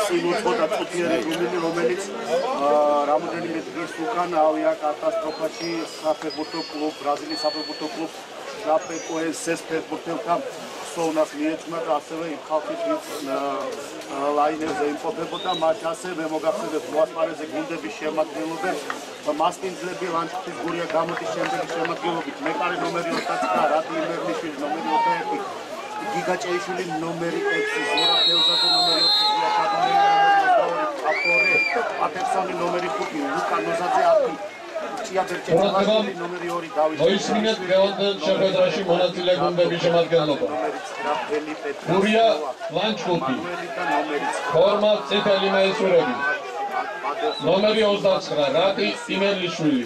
სინუცხო და წუთიერი გუმილი რომელიც რამოდენიმე დღის უკან ავია კატასტროფაში საფეხბურთო კლუბ ბრაზილიის საფეხბურთო კლუბ ჟაპეკოესეს ფეხბურთელთან სონას მიეწმა და ასევე იმ ხალხის ლაინერზე იმყოფებოდა. მათ ასევე მოგახსენებთ მოასპარეზე გუნდების შემადგენლობენ. მასტინძლები ლანჩხუთის გურია გამოდის შემდეგი შემადგენლობით. მეკარე ნომერი 29 რატი იმერლიშვილი ნომერი 21 გიგაჭეიშვილი ნომერი 6 ზურა თევზაძე ნომერი 4 ზია ქადონელი ნომერი 2 აფორე ატერსონი ნომერი 5 ლუკა ნოზაძე 10 მოისმინეთ გეონდელ შეხვედრაში მონაწილე გუნდების შემადგენლობა. გურია ლანჩხუთი. ფორმა წითელი მაისურები. ნომერი 29 რატი იმერლიშვილი.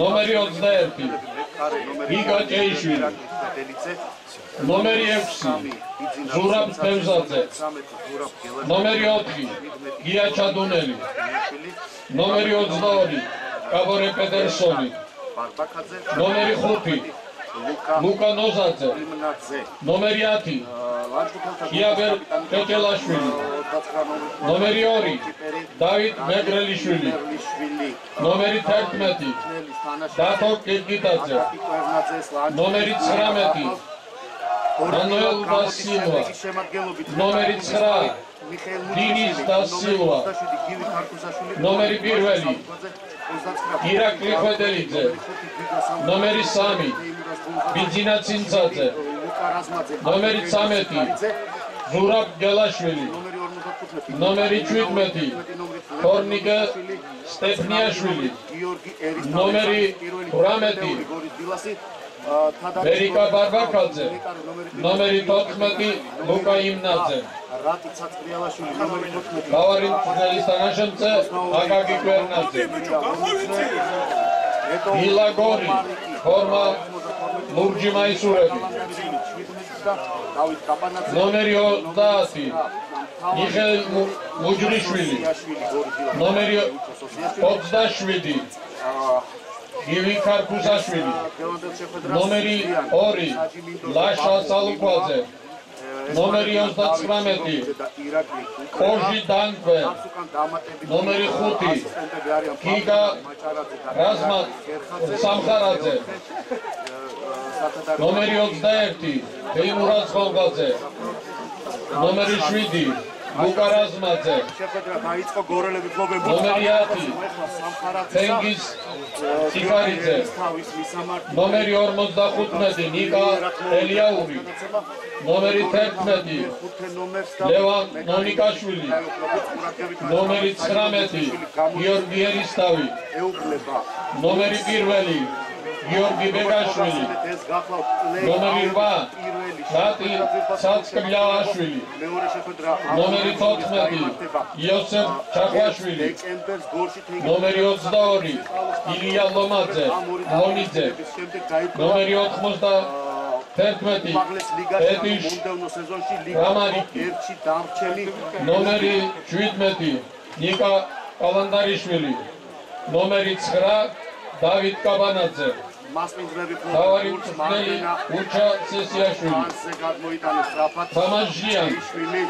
ნომერი 21 გიგა ჭეიშვილი. ნომერი 6 ზურაბ ფევზაძე. ნომერი 4 გია ჩადუნელი. ნომერი 22 კაბორე პედერსონი ნომერი 5 ლუკა ნოზაძე. ნომერი 10 იაბერ კეჭელაშვილი ნომერი 2 დავით მეგრელიშვილი ნომერი 11 დათო კიკიტაძე ნომერი 19 მანუელ დასილვა ნომერი 9 დინის დასილვა ნომერი 1 ირაკლი ხვედელიძე ნომერი 3 ბიძინა ცინცაძე ნომერი 13 ზურაბ გელაშვილი ნომერი 17 თორნიკა სტეფნიაშვილი ნომერი 18 ვერიკა ბარბაკაძე ნომერი 14 ლუკა იმნაძე რატი ცაცრიალაშვილი ნომერი 14 ბავარი ფინალის თანაშემწე აკაკი კვერნაძე ილაგორი ფორმა ლურჯი მაისურები. ნომერი 20 მიხეილ მუჯრიშვილი. ნომერი 27 გივი ქარქუსაშვილი ნომერი 2 ლაშა სალუკვაძე. ნომერი 39 კოჟი დანკვე ნომერი 5 გიგა რაზმა სამხარაძე. ნომერი 21 თეიმურაზ ხონგაძე ნომერი 7 ბუკარაზმაძე შეხვედრა დაიწყო გორელები ფლობენ ნომერი 10 თენგიზ ციფარიძე ნომერი 55 ნიკა ელიაური. ნომერი 11 ლევან ნონიკაშვილი. ნომერი 19 გიორგი ერისთავი. ნომერი 1 გიორგი ბეგაშვილი ნომერი 8 რატი საცკლიაშვილი მეორე შეხვედრა ნომერი 14 იოსებ ჩახვაშვილი ნომერი 22 ილია ლომაძე ლონიძე ნომერი 91 ედიშ რამარიკი ერთში დამრჩენი ნომერი 17 ნიკა კალანდარიშვილი. ნომერი 9 დავით კაბანაძე მასპინძლები თავარი მწვრთნელი უჩა სესიაშვილი მასზე გადმოიტანეს სწრაფად თამაშიან შვილი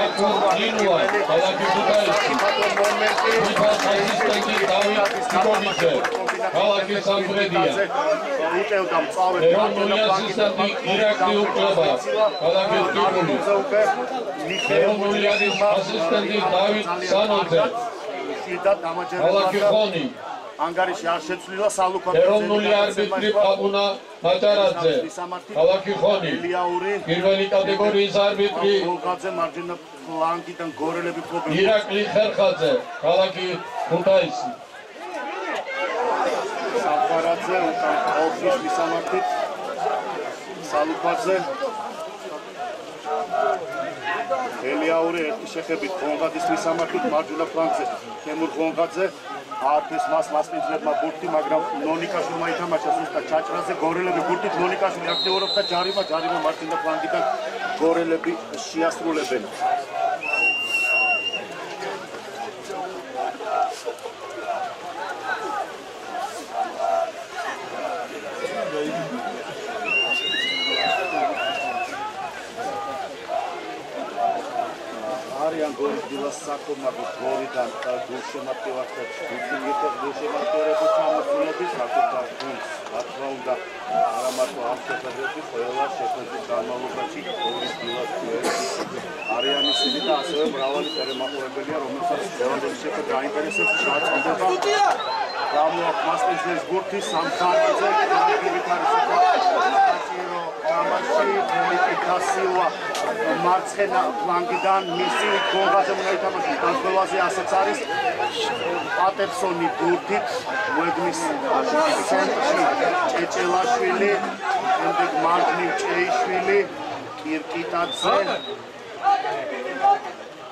აკურ ინუა ქალაქი ქუთაისი მიფას ასისტენტი დავით კიკოლიძე ქალაქი სამგრედია უტევდა მწავე ეროვნული ასისტენტი ირაკლი უკლება ქალაქი ტიპული ეროვნული ასისტენტი დავით სანოძე და დამაჯერებლად ქალაქი ხონი. ანგარიში არ შეცვლილა სალუქო ეროვნული არბიტრი პაპუნა მაჭარაძე ქალაქი ხონი. ელიაური პირველი კატეგორიის არბიტრი. გოლგაძე მარჯვენა ფლანგიდან გორელები ფლობენ. ირაკლი ხერხაძე ქალაქი ქუთაისი. საფარაძე უკან ოფის მისამართით სალუქაძე ელიაური ერთი შეხებით გონგაძის მისამართით მარჯვენა ფლანგზე თემურ გონგაძე არფეს მას მასპინძლებმა ბურთი მაგრამ ნონიკაშვილმა ითამაშა ზუსტად ჩაჭრაზე გორელები ბურთით ნონიკაშვილი აქტიურობს და ჯარიმა ჯარიმა მარჯვენა ფლანგიდან გორელები შეასრულებენ გრიგორი დილას საქომაგო გორიდან გულშემატკივართა ჯგუფის გულშემატკივრების სამოსულობის საკუთარ გულს. რა თქმა უნდა არა მარტო ამ შეხვედრებში ყველა შეხვედრის განმავლობაში გრიგორი დილას ერთის არიან ისინი და ასევე მრავალი პერემაყურებელია რომელსაც ეროვნული შეხვედრა აინტერესებს ჩააწოდება გამოაქვს მასპინძლის გურთის სამხაროზე გიგით არის საჭირო თამაში ნიკიტა სილვა მარცხენა ფლანგიდან მისი გოლაზე უნდა ითამაშოს. განსხვავებაზე ასეც არის პატერსონი გურთით მოედნის ცენტრში ჭეჭელაშვილი შემდეგ მარჯნივ ჭეიშვილი კირკიტაძე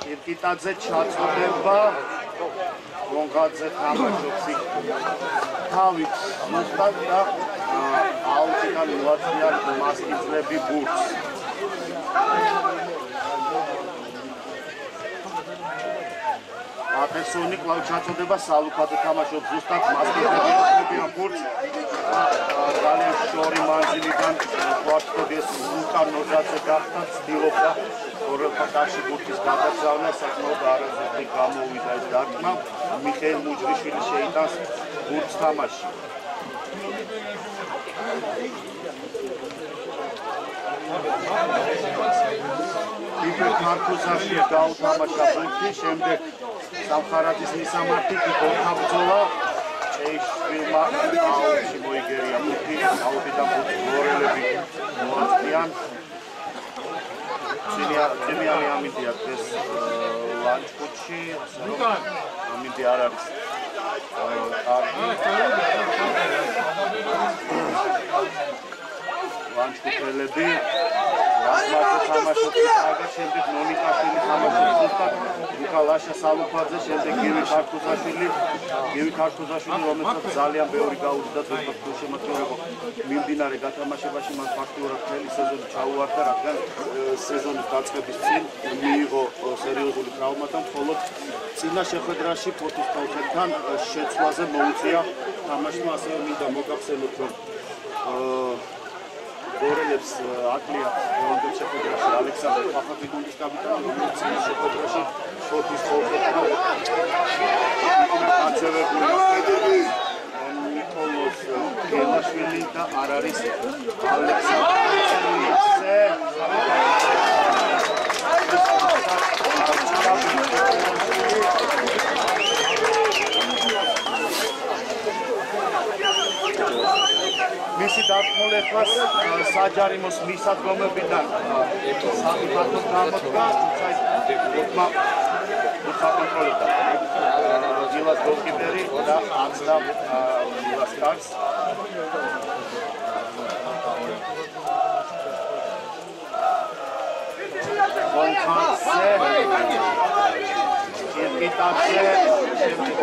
კირკიტაძე ჩაწოდება. მონღაძე თამაშობს იქ თავით მოსტად და აუტიდან მოაწვიან მასკიზლები ბურთს. აფესონი კლავ ჩაწოდება სალუფაძე თამაშობს ზუსტად მასკიზლები ბურთს. ძალიან შორი მარჯნიდან კვარტოდეს ლუკა ნოძაძე გახდა ცდილობდა ორფაკაში ბურთის გადაგზავნა საკმაოდ არაზუსტი გამოვიდა ეს დარტყმა. მიხეილ მუჯრიშვილი შეიტანს ბურთს თამაში იბერ ქართულსაში გაუთამაშა ბურთი შემდეგ სამხარაძის მისამართი კიკოთა ბრძოლა ეიშვილმა აუში მოიგერია ბურთი აუდიდან ბურთი გორელები მოაწვიან ცინია ცინიანი ამინდია ეს ლანჩკუჩი ამინდი არ არის აგა შემდეგ ნონიკაშვილი თამაშობს ზუსტად ლუკა ლაშა სალუფაძე შემდეგ გივი ქართუზაშვილი. გივი ქართუზაშვილი რომელსაც ძალიან ბევრი გაუჩნდა ზუსტად გულშემატკივრებო მიმდინარე გათამაშებაში მას ფაქტიურად მთელი სეზონი ჩაუვარდა რადგან სეზონის დაწყების წინ მიიღო სერიოზული ტრავმა და მხოლოდ წინა შეხვედრაში ფორტის კოლხეთთან შეცვლაზე მოუწია თამაშმა ასევე მინდა მოგახსენოთ რომ გორელებს აკლია ეროვნულ შეხვედრაში ალექსანდრე ფახაბიგულის კაპიტანი რომელიც წინა შეხვედრაში ფორტის კოლხეთთან აცევებული ნიკოლოს გელაშვილი და არ არის ალექსანდრე მისი დათმოლებას საჯარიმოს მისადგომებიდან. საფრთხო გამოდგა თუმცა უთაკონტროლებდა ჯილას გოლკიპერი და აცდა ჯილას კარს კონფანსე კირკიტაძე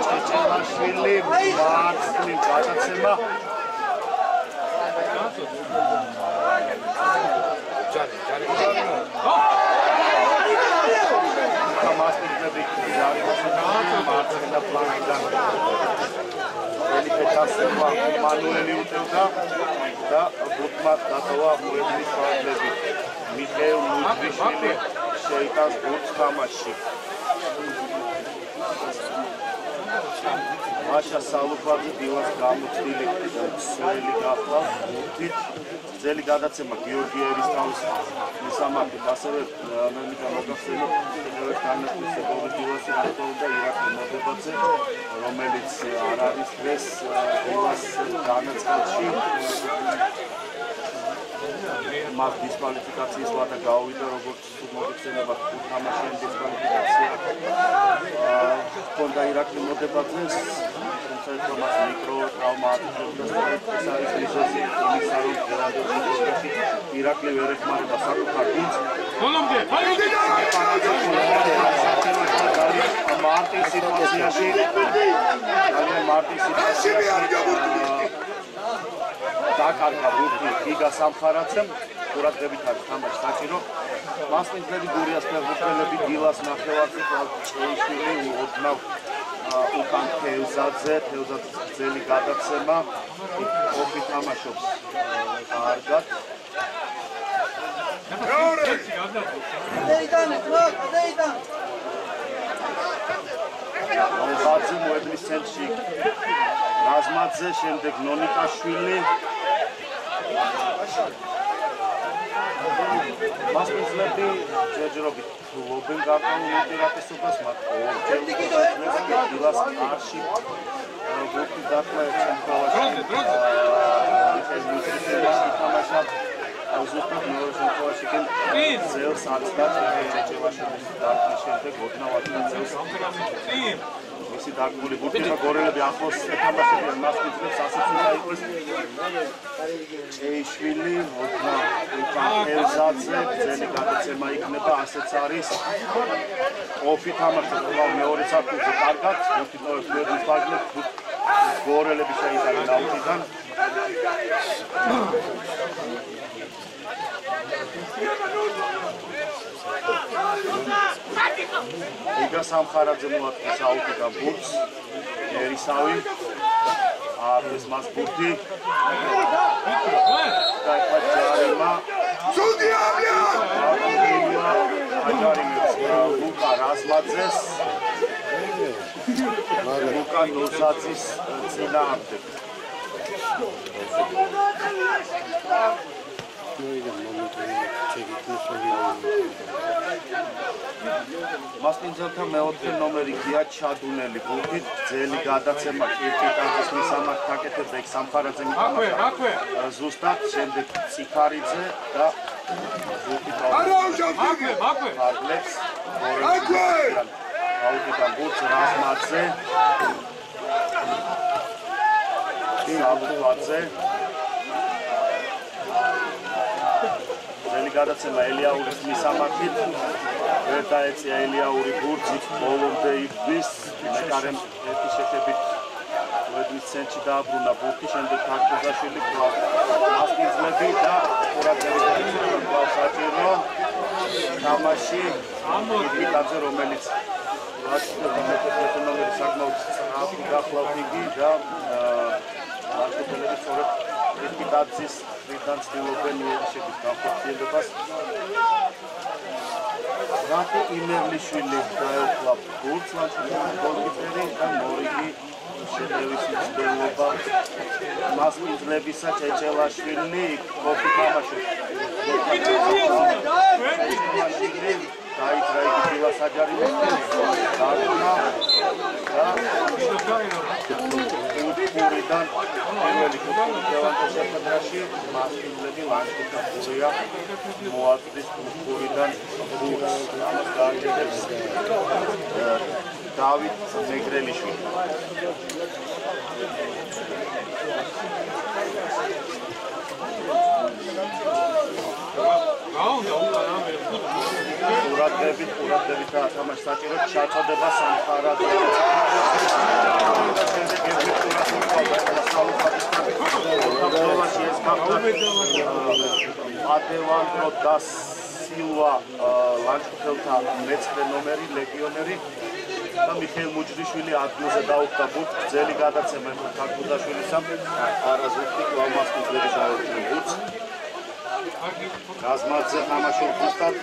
ჩეჩელაშვილი მარცხნივ გადაცემა ჯარი ჯარი გამასტიკები ჯარი მარცხენა ფლანგიდან ელიფეტასება მანუელი უტევდა და ბუტმა დატოვა მოედნის ფარგლები მიხეილ მუჯრიშვილი შეიტანს ბუტს თამაში მაშა სალუფაძე დილას გამოწილი სველი გახდა. უთით ძელი გადაცემა გიორგი ერისთავის მისამართით ასევე მე მინდა მოგახსენო ერთ განაცხადი ბოლო დილას აქტოვდა ირაკლი მოდებაძე რომელიც არ არის დღეს დილას განაცხადში მას დისკვალიფიკაციის ვადა გაუვიდა როგორც მოგეხსენება თამაშიან დისკვალიფიკაცია. კონდა ირაკლი მოდებაძეს თუმცა მას მიკრო ტრავმა ატყდა ეს არის მიზეზი იმისა რომ გერანდოში ირაკლი ვერ ეხმარება საკუთარ გუნდს. ბოლომდე ბოლომდე! მარტი სიტუაციაში ძალიან მარტი სიტუაციაში დაკარგა ბურთი გიგა სამხარაძემ ყურადღებით არის თამაში საჭირო მასპინძლები გურიას ფეხბურთელები დილას ნახევარზე წეიშვილი ოდნავ უკან თევზაძე თევზაძე ძელი გადაცემა. ოფი თამაშობს კარგად. დეიდან დეიდან მონღაძე მოედნის ცენტრში. რაზმაძე, შემდეგ ნონიკაშვილი. მასპინძლები ჯერჯერობით ფლობენ გარკვეულ უპირატესობას, მათ ორჯერ დილას კარში გუთი დაკლა ცენტრალაში. დროზე, დროზე. თამაშა ზუსტად მეორე შემთხვევაში კი ზელს აცდა ჩეჩევაშვილის დარტყმის შემდეგ ოდნავ აცდა ზელს. კი მისი დაგმული გურკინა გორელები ახლოს ეთამაშებიან მას ფიძებს ასეც უნდა იყოს ჩეიშვილი ოდნა ელზაძე ძელი გადაცემა იქნება ასეც არის ოფი თამაშობს ხოლმე მეორე საფუძე კარგად ოფი თორეს მერდის ფაგლებს გორელები შეიტანენ აუთიდან იგა სამხარაძე მოაწყეს აუტიდან ბურთს. ერისავი აფეს მას ბურთი. და ფაჭარიმა სუდი ამია აჯარიმებს ლუკა რასმაძეს ლუკა ნოსაცის წინააღმდეგ მასპინძელთა მეოთხე ნომერი გია ჩადუნელი ბურთით ძელი გადაცემა კირკიტაძის მისამართი აკეთებს ეგ სამხარაძე მითამაშა ზუსტად შემდეგ ციხარიძე და ბურთი მაქვე მაქვე ფარგლებს მაქვე აუდიტა ბურთს რაზმაძე საბუთვაძე ძელი გადაცემა ელიაურის მისამართით ვერ დაეწია ელიაური ბურთი ბოლომდე იბვის მეკარემ ერთი შეშებით მოედნის ცენტრში დააბრუნა ბურთი შემდეგ ფარკოზაშვილი მასკიზლები და ყურადღებით კვლავ საჭირო. თამაში ამოდი რომელიც ლაშქრობის ნომერი საკმაოდ სწრაფი გახლავთ იგი და ლაშქრობელები ლიკვიდაციის მიდან ცდილობენ იერიშების განხორციელებას. რატი იმერლიშვილი დაეუფლა ბურცლანჩის გოლკიპერი და მორიგი შედევის მცდელობა მასპინძლებისა ჩეჩელაშვილი კოპი თამაშობს. დაიძრა იგი დილა საჯარი და ურიდან პირველი კუთხე დევანტო შეფადრაში მასპინძლები ლანჩკა ფურია მოაწვის ურიდან ბურს ამას გააკეთებს დავით მეგრელიშვილი. გაუნდა უნდა რამე ყურადღებით, ყურადღებით და თამაშ საჭირო ჩაწოდება სამხარად. ადევანდრო და სილვა ლანჩხუთელთა მეცხრე ნომერი. ლეგიონერი და მიხეილ მუჯრიშვილი ადგილზე დაუხდა ბურთს გზელი გადაცემა ეხლა თაკბუდაშვილისამ არაზუსტი კლავმას გზელი დაუხდა ბურთს. გაზმაძე თამაშობს ზუსტად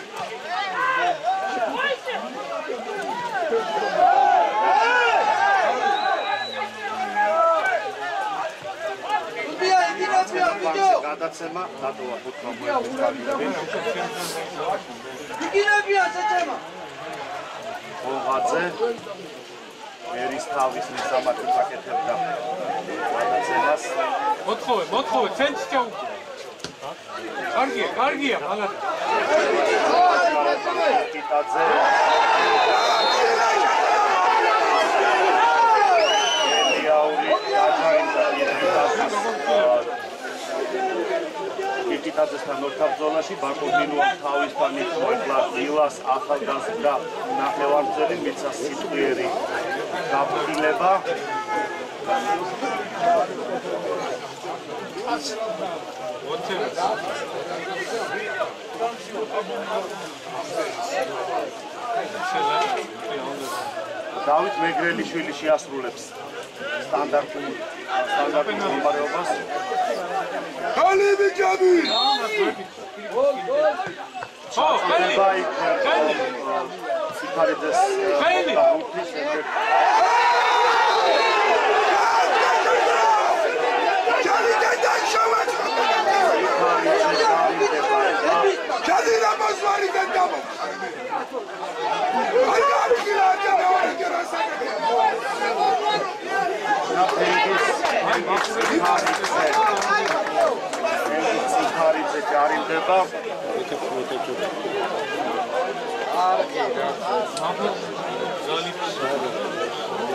გადაცემა დატოვა მოეწყო კარგები. იგინებია შეჭემა. ოღაძე ერის თავის მისამართი პაკეტებდა გადაცემას. მოთხოვე, მოთხოვე, ცენტრში ჩაუდგე. კარგია, კარგია, მალად. კიტაძე ელიაური აჯარიმდა კიტაძის კიტაძესთან ორთაბ ზონაში ბაკობინო თავის პანით მოექლა დილას ახალგაზრდა ნახევარმცველი მიცა სიტყვიერი გაფრთხილება დავით მეგრელიშვილი შეასრულებს სტანდარტულ სტანდარტულ მდგომარეობას. ხალი ბიჭები! ო, ხალი! ხალი! სიფარიძეს ხელი! დაუთვის შემდეგ ჩავიდეთ შავად Kadına boş var iken tamam. Allah aşkına hadi ne var ki rastlama.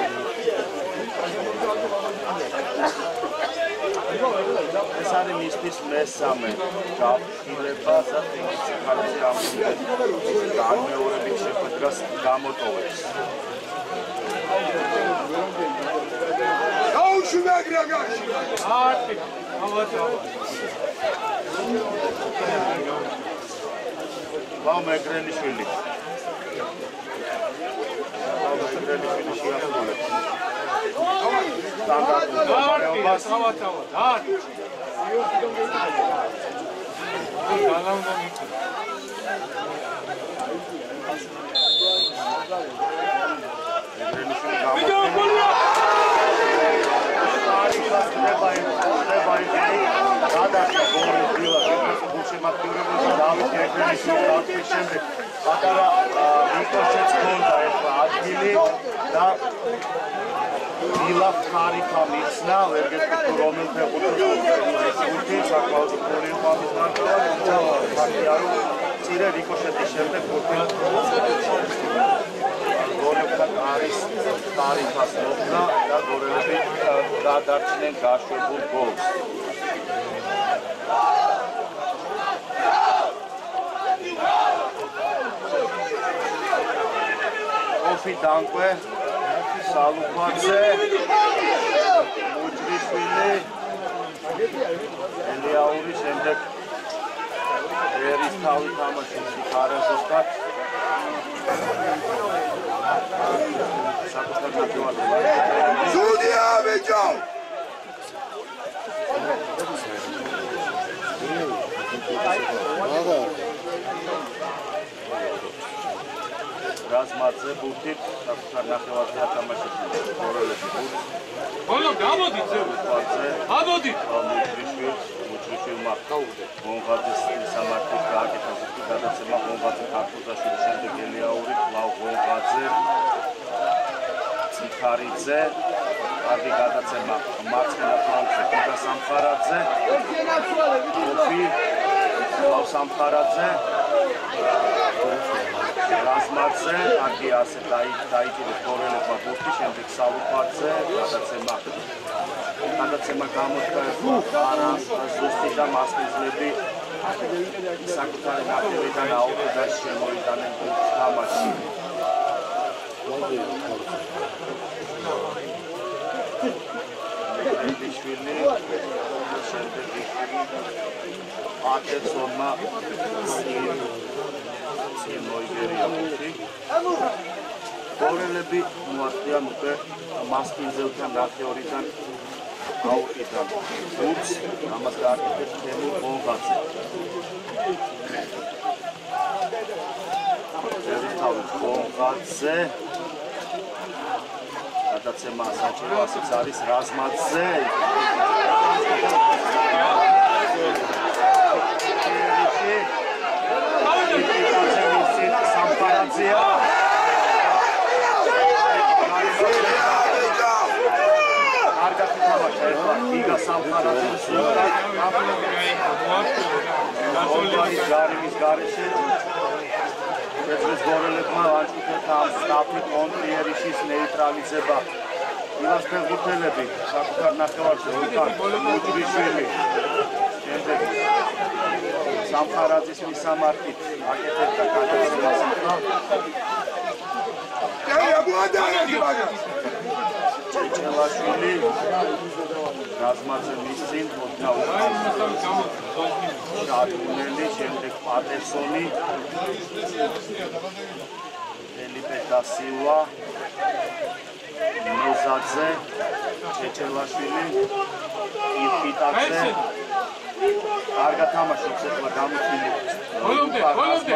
Thank you. ეს არის მისთვის მესამე გაფრთხილება და სიფარიძე ამ განმეორებით შეხვედრას გამოტოვებს. დაუშვია გრაგაში. არტი ამაცა ვაუ მეგრელიშვილი ვაუ მეგრელიშვილი შეასრულებს სტანდარტულ არტი მდგომარეობას ამაცა არტი გალავნა მიქი მეგრელიშვილი ვიდეო გამო გოლია არიხას ხდება იმ ხდება იმ გადაშა გოლი დილა გულ შემატკივრებულს დავით მეგრელიშვილი გავთვის შემდეგ პატარა ვიკტორშეც გონდა ახლა ადგილი და დილა ხარიფა მიცნა ვერ გეტყვით თუ რომელ ფეხბურთელს გუნდი საკმაოდ ფული ყავს და ფაქტია რომ წირე რიკოშეტის შემდეგ არის ხარიფას მოხდა და გოლები გადარჩნენ გაშვებულ გოლს. ოფი დანკვე სალუქვაძე მუჭრიშვილი ელიაური შემდეგ ერის თავი თამაშობს ფარაზოსთან საკუთარ ნაკრებად სუდია ბიჭო რაც მათზე ბურთით საკუთარ ნახევარზე ათამაშებდნენ ორელები ბურთს ბოლო გამოდი ზევარზე გამოდი მუჭრიშვილი მუჭრიშვილმა გონგაძის სამართლით გააკეთა ზუსტი გადაცემა გონგაძე ქართულსაშვილის შემდეგ ელიაური კვლავ გონგაძე ციხარიძე კარგი გადაცემა. მარცხენა ფლანგზე გიგა სამხარაძე კოფი კვლავ სამხარაძე. რაზმაძე კარგი ასე დაი დაიჭირეს გორელებმა ბურთი შემდეგ სალუფაძე გადაცემა გადაცემა გამოდგა არა ზუსტი და მასპინძლები საკუთარი ნაკრებიდან აუто და შემოიტანენ თამაში. მეგრელიშვილი შემდეგ ატერსონმა მოიგერია მუხი გორელები მოახდიან უკვე მასპინძელთან რახეორიდან აუტიდან ბურთს ამას გააკეთებს თემურ ბონგაძე ერთავი ბონგაძე გადაცემა საჭირო ასეც არის რაზმაძე ბიჭო კარგად ითამაშა ეხლა გიგა სამხარაძე სულთა გოლი ჯარიმის გარეშე. ეცეს გორელებმა ლანჩუკეთა ამ სტაფი კონტრიერიშის ნეიტრალიზება. ილას ფეხბურთელები საკუთარ ნახევარზე უკან მუჯრიშვილი შემდეგ სამხარაძის მისამართით აკეთებდა გადაცემას ახლა ჭეია ბუადარი მაგას ჭეჭელაშვილი რაზმაძე მის წინ მოთაუხა გაგუნელი შემდეგ პატერსონი ელიპე დასილვა ნოზაძე ჩეჩელაშვილი იფიტაძე კარგად თამაშობს ახლა გამოჩინე. ბოლომდე, ბოლომდე.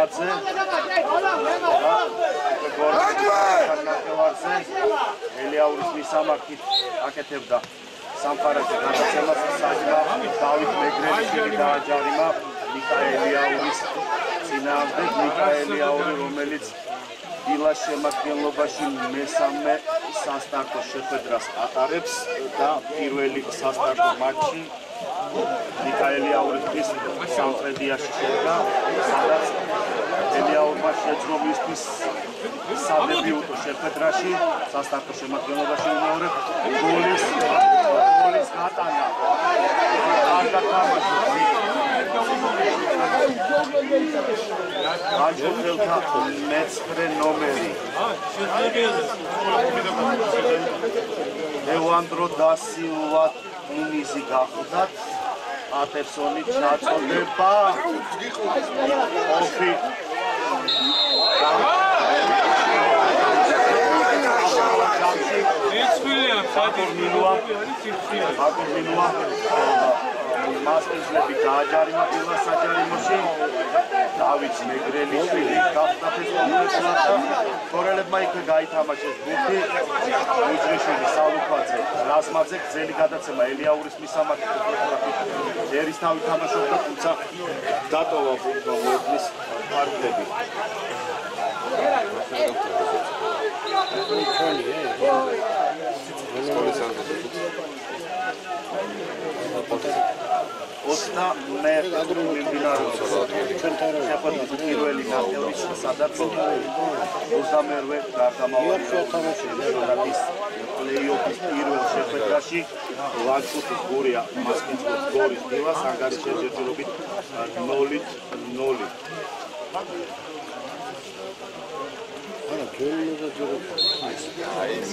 ნახევარზე ელიაურის მისამართით აკეთებდა სამხარაზე გადაცემას საჯმა დავით მეგრელიშვილი დააჯარიმა ნიკა ელიაურის წინააღმდეგ ნიკა ელიაური რომელიც დილას შემადგენლობაში მესამე სასტარტო შეხვედრას ატარებს და პირველი სასტარტო მატჩი მიქაელი აურიხის სამხრეთიაში შედგა, სადაც ელიაურმა შეძლო მისთვის სადებიუტო შეხვედრაში, სასტარტო შემადგენლობაში მეორე გოლის გოლის გატანა. კარგად თამაშობს. აჯობელთა მეცხრე ნომერი. ლევანდრო და სილვა ნინიზი გახდათ ატერსონი ჩაწოდება ოფი ეცხვილია აკორმინოა აკორმინოა მასპინძლები გააჯარიმებულა საჯარიმოში დავით მეგრელიშვილი გახდა ფეხბურთელად კორელებმა იქვე გაითამაშეს გუნდი უძრიშვილი სალუქაძე რასმაძე გზელი გადაცემა ელიაურის მისამართი ერისთავი თამაშობდა თუმცა დატოვა ფუტბოლოების პარტნები Gracias. 29 მიმდინარეობს შეხვედრის პირველი ნახევრის სადაც 22 გარდამავალი თამაშის პლეიოფის პირველ შეხვედრაში. ლანჩუტის გურია მასპინძლის გორის დილას ანგარიშის ერთობლობით 0-0 არა ძველი მოგაჯერება აი ეს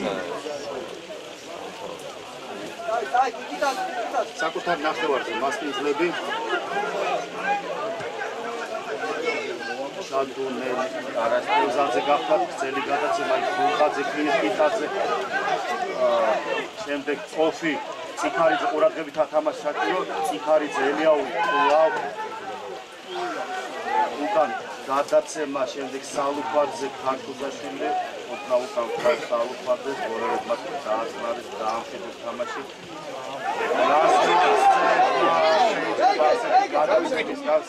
საკუთარ ნახევარზე მასკინძლები შადუნე არასტოზაძე გახდა ძელი გადაცემა ხულხაძე ქრიტიკაძე შემდეგ ოფი ციხარიძე ყურადღებით ათამაშ საჭირო ციხარიძე ელიაური კვლავ უკან გადაცემა შემდეგ სალუქვაძე ქართუზაშვილი უთნა უკან სალუქვაძე გორელებმა დააწმარეს დაამშვიდეს თამაში.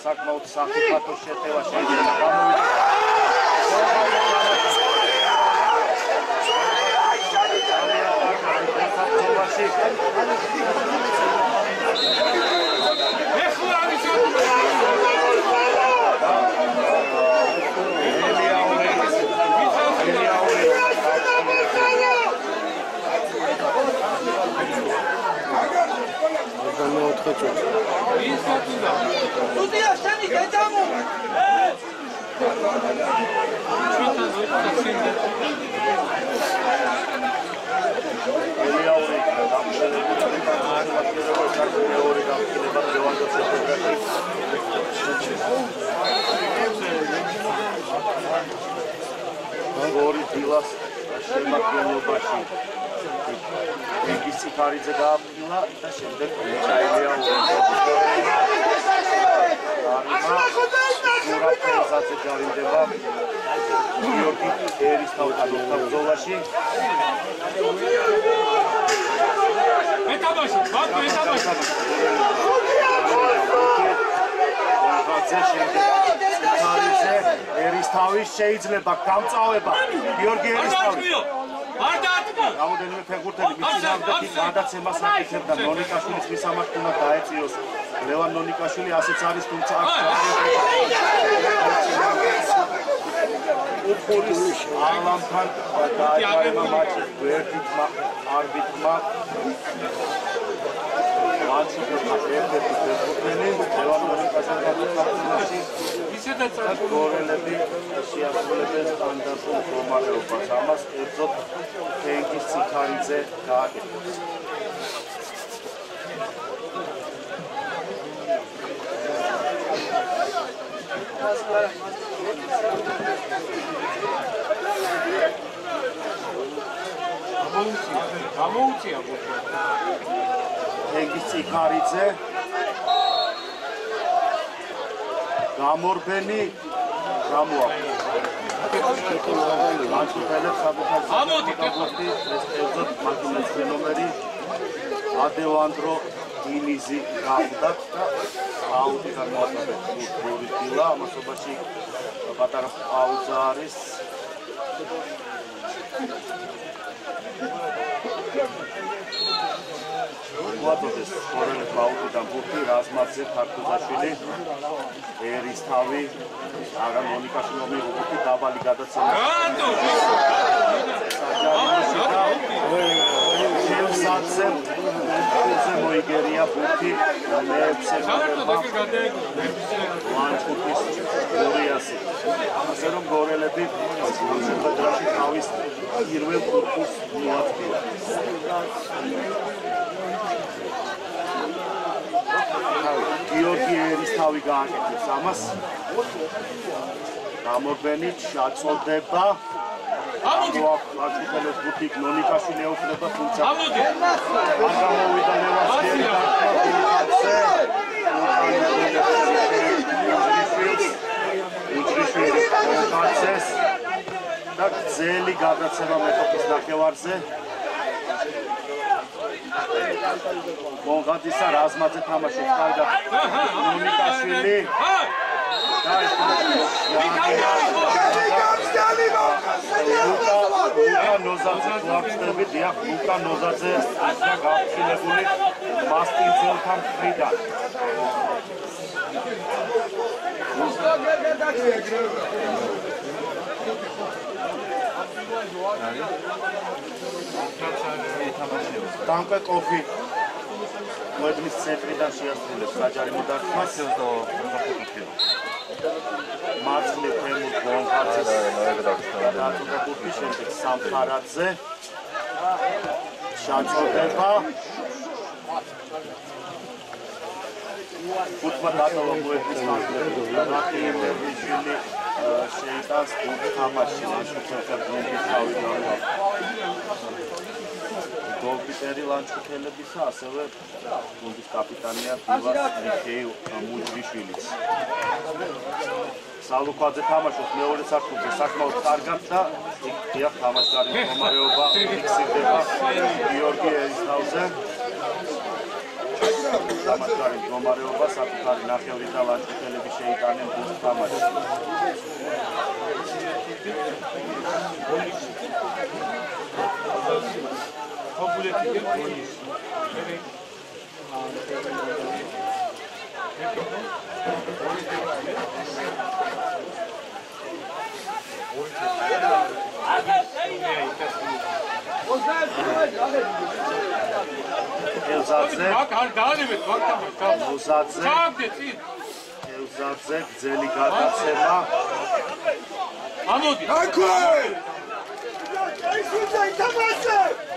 საკმაოდ საფრთხო შეტევა შეიძლება გამოვიდა 64 წუთი. სტუდია შენი დედამო. მეორე გამხსენებული მეორე გამხსენება რევანსის პროგრამაში. ორი დილას შემადგენლობაში იგი სიფარიძე გააფრინა და შემდეგ ჩაილია ურაფელზაძე ჯარიმდება გიორგი ერისთავთან ბრძოლაში ეთაბაში ბატონო ეთაბაში ურაფელზაძე შემდეგ სიფარიძე ერისთავის შეიძლება გამწავება გიორგი ერისთავის დაატკბიო არ დაატკბიო რამოდენიმე ფეხბურთელი მის წინააღმდეგ გადაცემას აკეთებდა. ნონიკაშვილის მისამართი უნდა დაეწიოს. ლევან ნონიკაშვილი ასეც არის თუმცა აქ უფურის ალამთან დააჯარება მატჩი. გვერდითმა არბიტრმა მატჩი ერთ-ერთი ფეხბურთელი. ლევან ნონიკაშვილის გადაცემაში და გორელები შეასრულებენ სტანდარტულ მდგომარეობას. ამას ერთოდ თენგის ციხარიძე გააკეთებს. გამოუწია გამოუწია ბოჭო თენგის ციხარიძე გამორბენი გამოაქვს. ლანჩუპელებს საკუთარ ამოდი, საფეხბურთი ეს ეზოთ მაგინეს ფენომენი ადევანდრო ინიზი გახდათ და აუტი გამოაცხადეთ ორი დილა. ამასობაში პატარა პაუზა არის ვატოდეს ორელი პაუზიდან ბურთი რაზმაძე ქართუზაშვილი ერისთავი არა მონიკაშვილი მომიღო დაბალი გადაცემა. შევსაცე ეს მოიგერია ბურთი მეექვსე ლანჩხუთის გორიასი. ასე რომ გორელები შემდგომში თავის პირველ კურსს მოაწყვია გიორგი ერისთავი გააკეთებს ამას. გამორბენი ჩაწოდება ამოდი. ლანჩხუთელოს ბუთიკ ნონიკაშვილი ეუფლება თუმცა ამოდი. არ გამოვიდა ლევასკიელი უჯრიშვილი კონკაცეს და ძელი გადაცემა მეტოქის ნახევარზე კონკაცისა რაზმაძე თამაშობს. კარგად ნონიკაშვილი და ლუკა ნოზაძე თვარწდები დიახ ლუკა ნოზაძე და გაფრთხილებული მასტინძელთან მხრიდან დანკე კოფი მოედნის ცენტრიდან შეასრულებს საჯარიმო დარტყმას მარცხნივ თემურ გონღაძეს დაწოდებულ შემდეგ სამხარაძე ჩაწოდება. გუთმა დატოვა მოედნის მარცხნივ რატი მერვიშვილი შეიტანს გუნდ თამაში ლანჩხუთელთა გუნდის თავი დავა გოლკიპერი ლანჩხუთელებისა ასევე გუნდის კაპიტანია ფილას მიხეილ მუჯრიშვილიც. სალუქვაძე თამაშობს მეორე საფეხურზე საკმაოდ კარგად და იქ თამაშგარის მდგომარეობა ფიქსირდება გიორგი ერისთავზე. თამაშგარის მდგომარეობა საკუთარი ნახევრის და ლანჩხუთელები შეიტანენ გუნდ თამაშში ხობულეთი გონის ელზაძე მაგ არ დაანებეთ მაგ თამაშს მოზაძე ჩააგდე წინ ელზაძე გზელი გადაცემა ამოდი აკვე! ემუ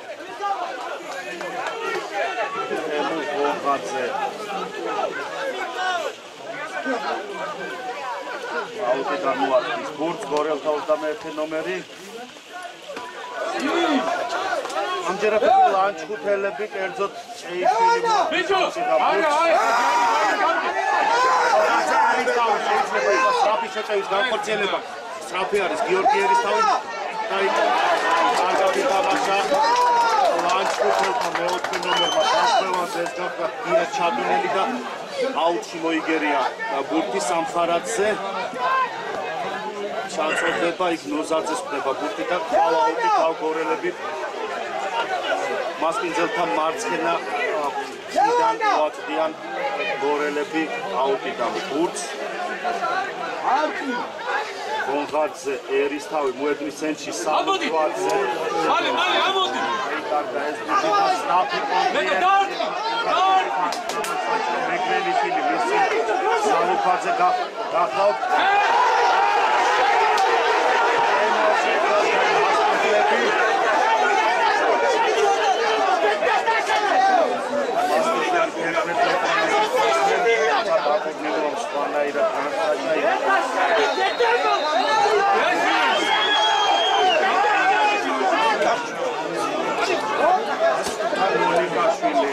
გონღაძე აუტი გამოაცხის გურც გორელთა 21 ნომერი. ამჯერად ლანჩხუთელები კერძოდ ჭეიშვილი ბიჭო არა არა შეიძლება იყოს სტრაფი შეწევის განხორციელება. სტრაფი არის გიორგი ერისთავი და იქ კარგად ითამაშა ლანჩხუთელთა მეოთხე ნომერმა დასწევას ეს გახდა გია ჩადუნელი და აუტში მოიგერია ბურთი სამხარაძე ჩაწოდება იქ ნოზაძეს ხდება ბურთი და ხვალ აუტი თავგორელები მასპინძელთან მარცხენა მიდან მოაწდიან გორელები აუტიდან. ბურთს გონღაძე ერისთავი მოედნის ცენტრში სამოთვაძე მალე მალე ამოდი მე დაარტყი დაარტყი მეგრელიშვილი მისი სამოთვაძე გახლავთ Thank you.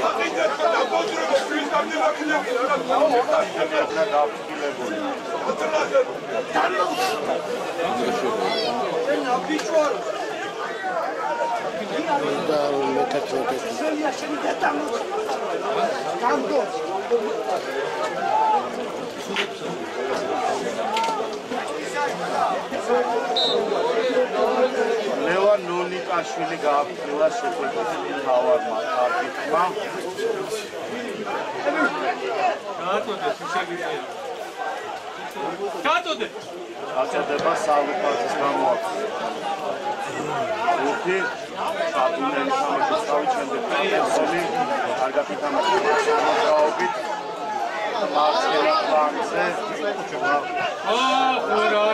აკიდესა დაბოძრება ჩვენამდე მაქნებინა რა მოკავშირეა დაფიქილებული დანიო ენა ბიჭო არ და მეკეთე ეკეთე შენია შენი დათამოწმა ნონიკაშვილი გააფრთხილა შეხვედრით თავარმა არბიტრმა გააწოდე შეიძლება გააწოდე აწოდება სალუფაძის გამოაქვს. უთი საბუნელი თამაშის თავი შემდეგ პერსონი კარგად ითამაშა მოძრაობით მარცხენა ფლანგზე. აა ხურა!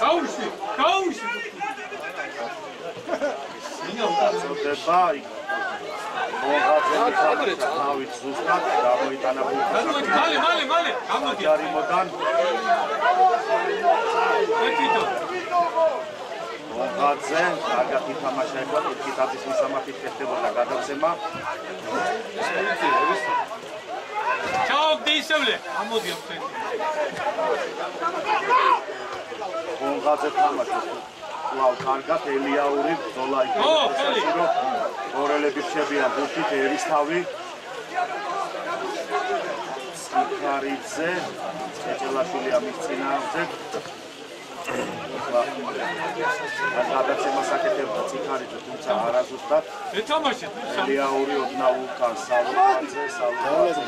გაუშვი გაუშვი აწოდება მოღაძე თავით ზუსტად გამოიტანა გამოდი მალე მალე მალე გამოდი ჯარიმოდან ეთიტო მოღაძე კარგად ითამაშა ეხლა კითაძის მისამართით ხდებოდა გადაცემა ჩაოგდი ისევლე ამოდი ახლა მონღაძე თამაშობს კვლავ კარგად ელიაური ბრძოლა ო, ხელი. იქნება ორელები რჩებიან ბუთით ერისთავი. სიქარიძე ეჭელაშვილი ამის წინააღმდეგ. გადაცემას აკეთებდა ციხარიძე თუმცა არაზუსტად ეთამაშეთ ელიაური ოდნა უკან სალუხაძე სალუხაძე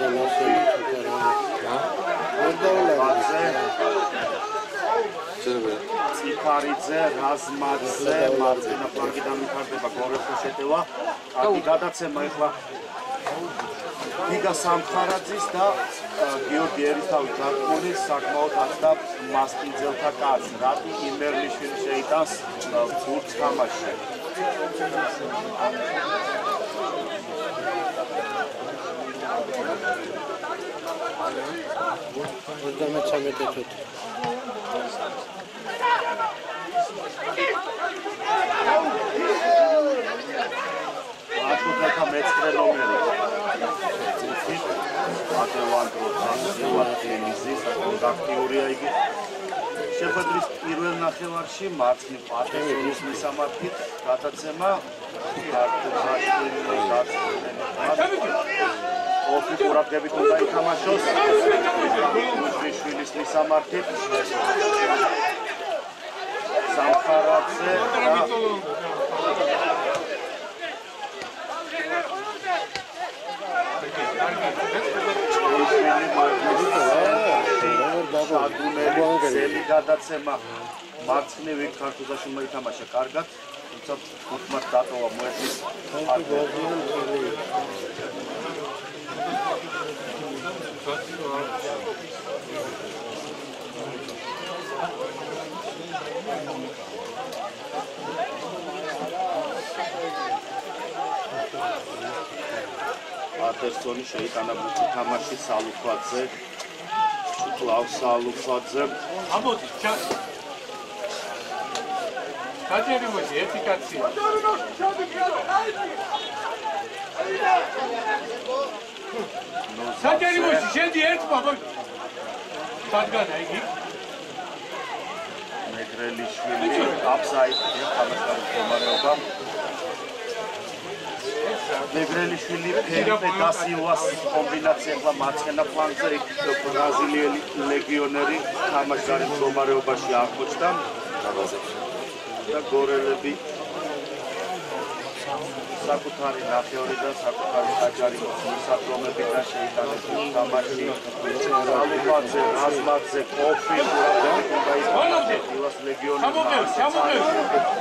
დავლა ციფარიძე, რაზმაძე, მარცხენა ფლანგიდან ვითარდება გორეხო შეტევა. კარგი გადაცემა ეხლა გიგა სამხარაძის და გიორგი ერისთავის დარტყმული საკმაოდ აცდა მასპინძელთა კაცს. რატი იმერლიშვილი შეიტანს ბურთს თამაში. მეთერთმეტე თვით აშოტათა მეცხრე ნომერი. ატევანდრო სანსევატელიზი აქტიურია იგი. შეხვედრის პირველ ნახევარში მარცხნივ პატევის მისამართით გადაცემა ოფი ყურადღებით უნდა ითამაშოს უშვილის მისამართით სამხარაძე და საგუნელი გადაცემა მარცხნივი ქართულში მოითამაშა კარგად თუმცა გუთმად დატოვა მოეთის ატერსონი შეიტანა ბუთი თამაში სალუქვაძე კლავ სალუქვაძე ამოდი ჩა საჭირო მოდი ერთი კაცი. საჭირო მოდი შედი ერთ ბაბა. სადგანა იგი. მეგრელიშვილი აფსაიდი თამაშგარის მდგომარეობა მეგრელიშვილი ფერიპე და სილვას კომბინაცია ახლა მარცხენა ფლანგზე იქ ბრაზილიელი ლეგიონერი თამაშგარის მდგომარეობაში აღმოჩნდა. და გორელები საკუთარი ნახევარი და საკუთარი საჯარი მოსახლეობებიდან შეიტანეს თამაში. ალუბაძე, რაზმაძე, კოფი, ლეგიონი ჩამოგეო, ჩამოგეო.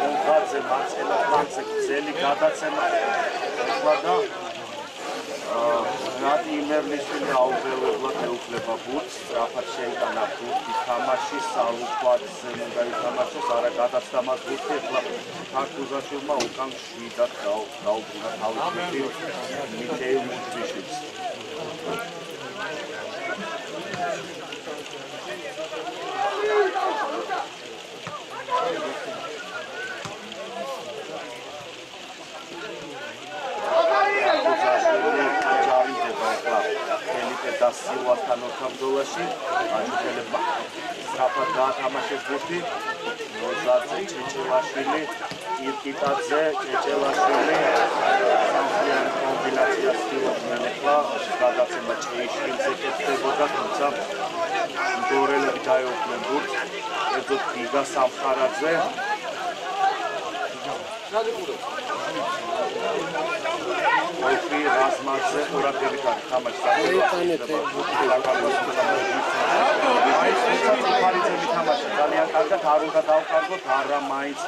მონღაძე, მარცხენა ფლანგზე გრძელი გადაცემა ახლა და რატი იმერლიშვილი აუზევლებლად ეუფლება ბურთს, სწრაფად შეიტანა ბურთი თამაში, სალუქვაძე უნდა ითამაშოს, არა გადაცდა მას ბურთი, ახლა ქართულზაშვილმა უკან შვიდად გაუბრუნა თავის მიხეილ მუჩიშვილს. ჯარიმდება და სილვასთან ოთხ ბრძოლაში. აჩუქელებმა სწრაფად გაათამაშეს ბურთი. ნოზაძე ჩეჩელაშვილი ირკიტაძე ჩეჩელაშვილი სამხიან კომბინაციას ცდილობდნენ ახლა გადაცემა ჭეიშვილზე კეთდებოდა თუმცა გორელები დაეუფლნენ ბურთს ერთოდ გიგა სამხარაძე ოფი რაზმაძე ყურადღებით არის თამაში იტანეთ ფარიძები თამაში ძალიან კარგად არ უნდა დავკარგოთ არა მაინც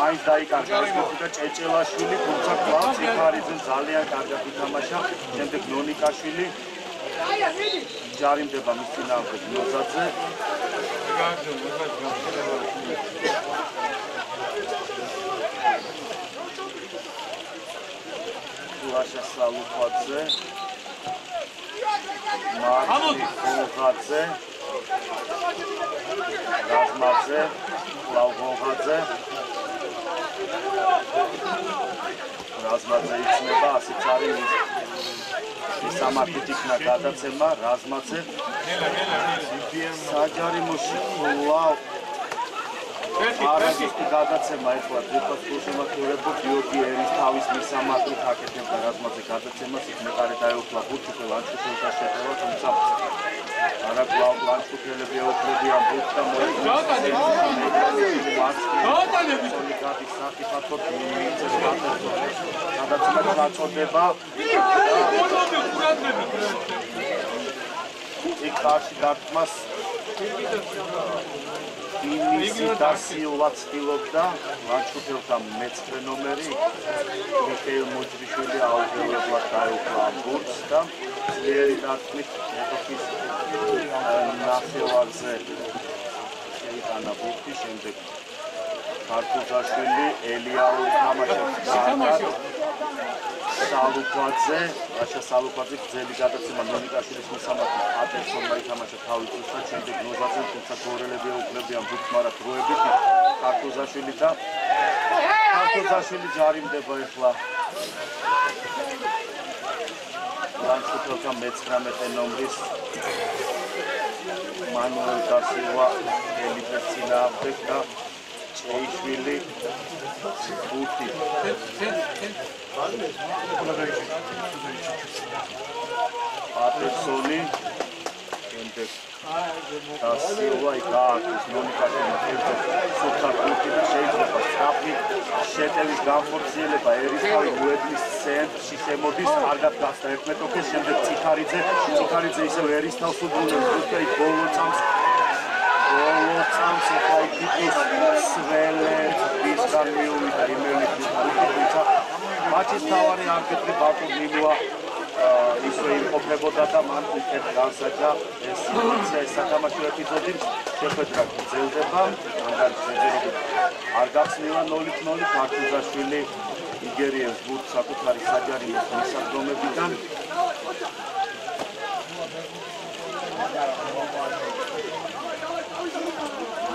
მაინც დაიკარგა ეს მოხდა ჭეჭელაშვილი თუმცა კვლავ ციფარიძე ძალიან კარგად ითამაშა შემდეგ ნონიკაშვილი ჯარიმდება მის წინააღმდეგ ნოზაძე ლაშა სალუკვაძე მარტი გოგაძე რაზმაძე ლავგოგაძე რაზმაძე იცნება ასეც არის ის სამართით იქნა გადაცემა რაზმაძე. საჯარიმოში ლავ არასისტი გადაცემა ეხლა ძირფას გულშემატკივრებო გიორგი ერის თავის მისამართით აკეთებდა რაზმაძე გადაცემას იქ მეყარე დაეუფლა ბურთუკე ლანჩუკელთა შეტევა თუმცა არა კლავ ლანჩუკელები ეუფლებიან ბურთს და გაატანები მოიწონი საფათო მიიწეს გადაცემა გაწოდება იქ კარში დარტყმას ინისი და სიულა ცდილობდა ლანჩუკელთა მეცხრე ნომერი მიხეილ მოჯრიშვილი აუღევლებლად დაეუფლა ბურთს და ძლიერი დარტყმით ეპოქის ნახევარზე შეიტანა ბურთი შემდეგ ქართუზაშვილი ელიაური თამაშობს კარგად სალუკვაძე, რაშა სალუკვაძე გზელი გადაცემა ნონიკაშვილის მოსამართი ატერსონმა ითამაშა თავი წუთს და შემდეგ ნოზაძე თუმცა გორელები ეუფლებიან ბურთს, მაგრამ დროებით. ქართუზაშვილი და ქართუზაშვილი ჯარიმდება ახლა ლანჩუკელთა მე-19 ნომრის მანუელ დასილვა ელიფეს წინააღმდეგ და ჭეიშვილი ბურთი ატერსონი შემდეგ და სილვა იკააკის მონიკაშენა ერთად სუფთა ბურთი და შეიძლება სწრაფი შეტევის განხორციელება ერისთავი უედლის ცენტრში შემოდის კარგად გასდა ერთმეტოქეს შემდეგ ციხარიძე ციხარიძე ისევ ერისთავს უბრუნებს იქ ბოლო წამს წამს ახლა იქ სველებს ვისგან მიუვიდა იმელი თუმცა მათის თავარი არბიტრი ბატონ ნილუა ისე იმყოფებოდა და მან უკეთ განსაჯა ეს სიტუაცია ეს სათამაშო ეპიზოდი შეხვედრა გრძელდება ანგარიშ შეჯერებით არ გახსნილა 0-0 ქართუზაშვილი იგერიებს ბურთს საკუთარი საჯარიმოს მისადგომებიდან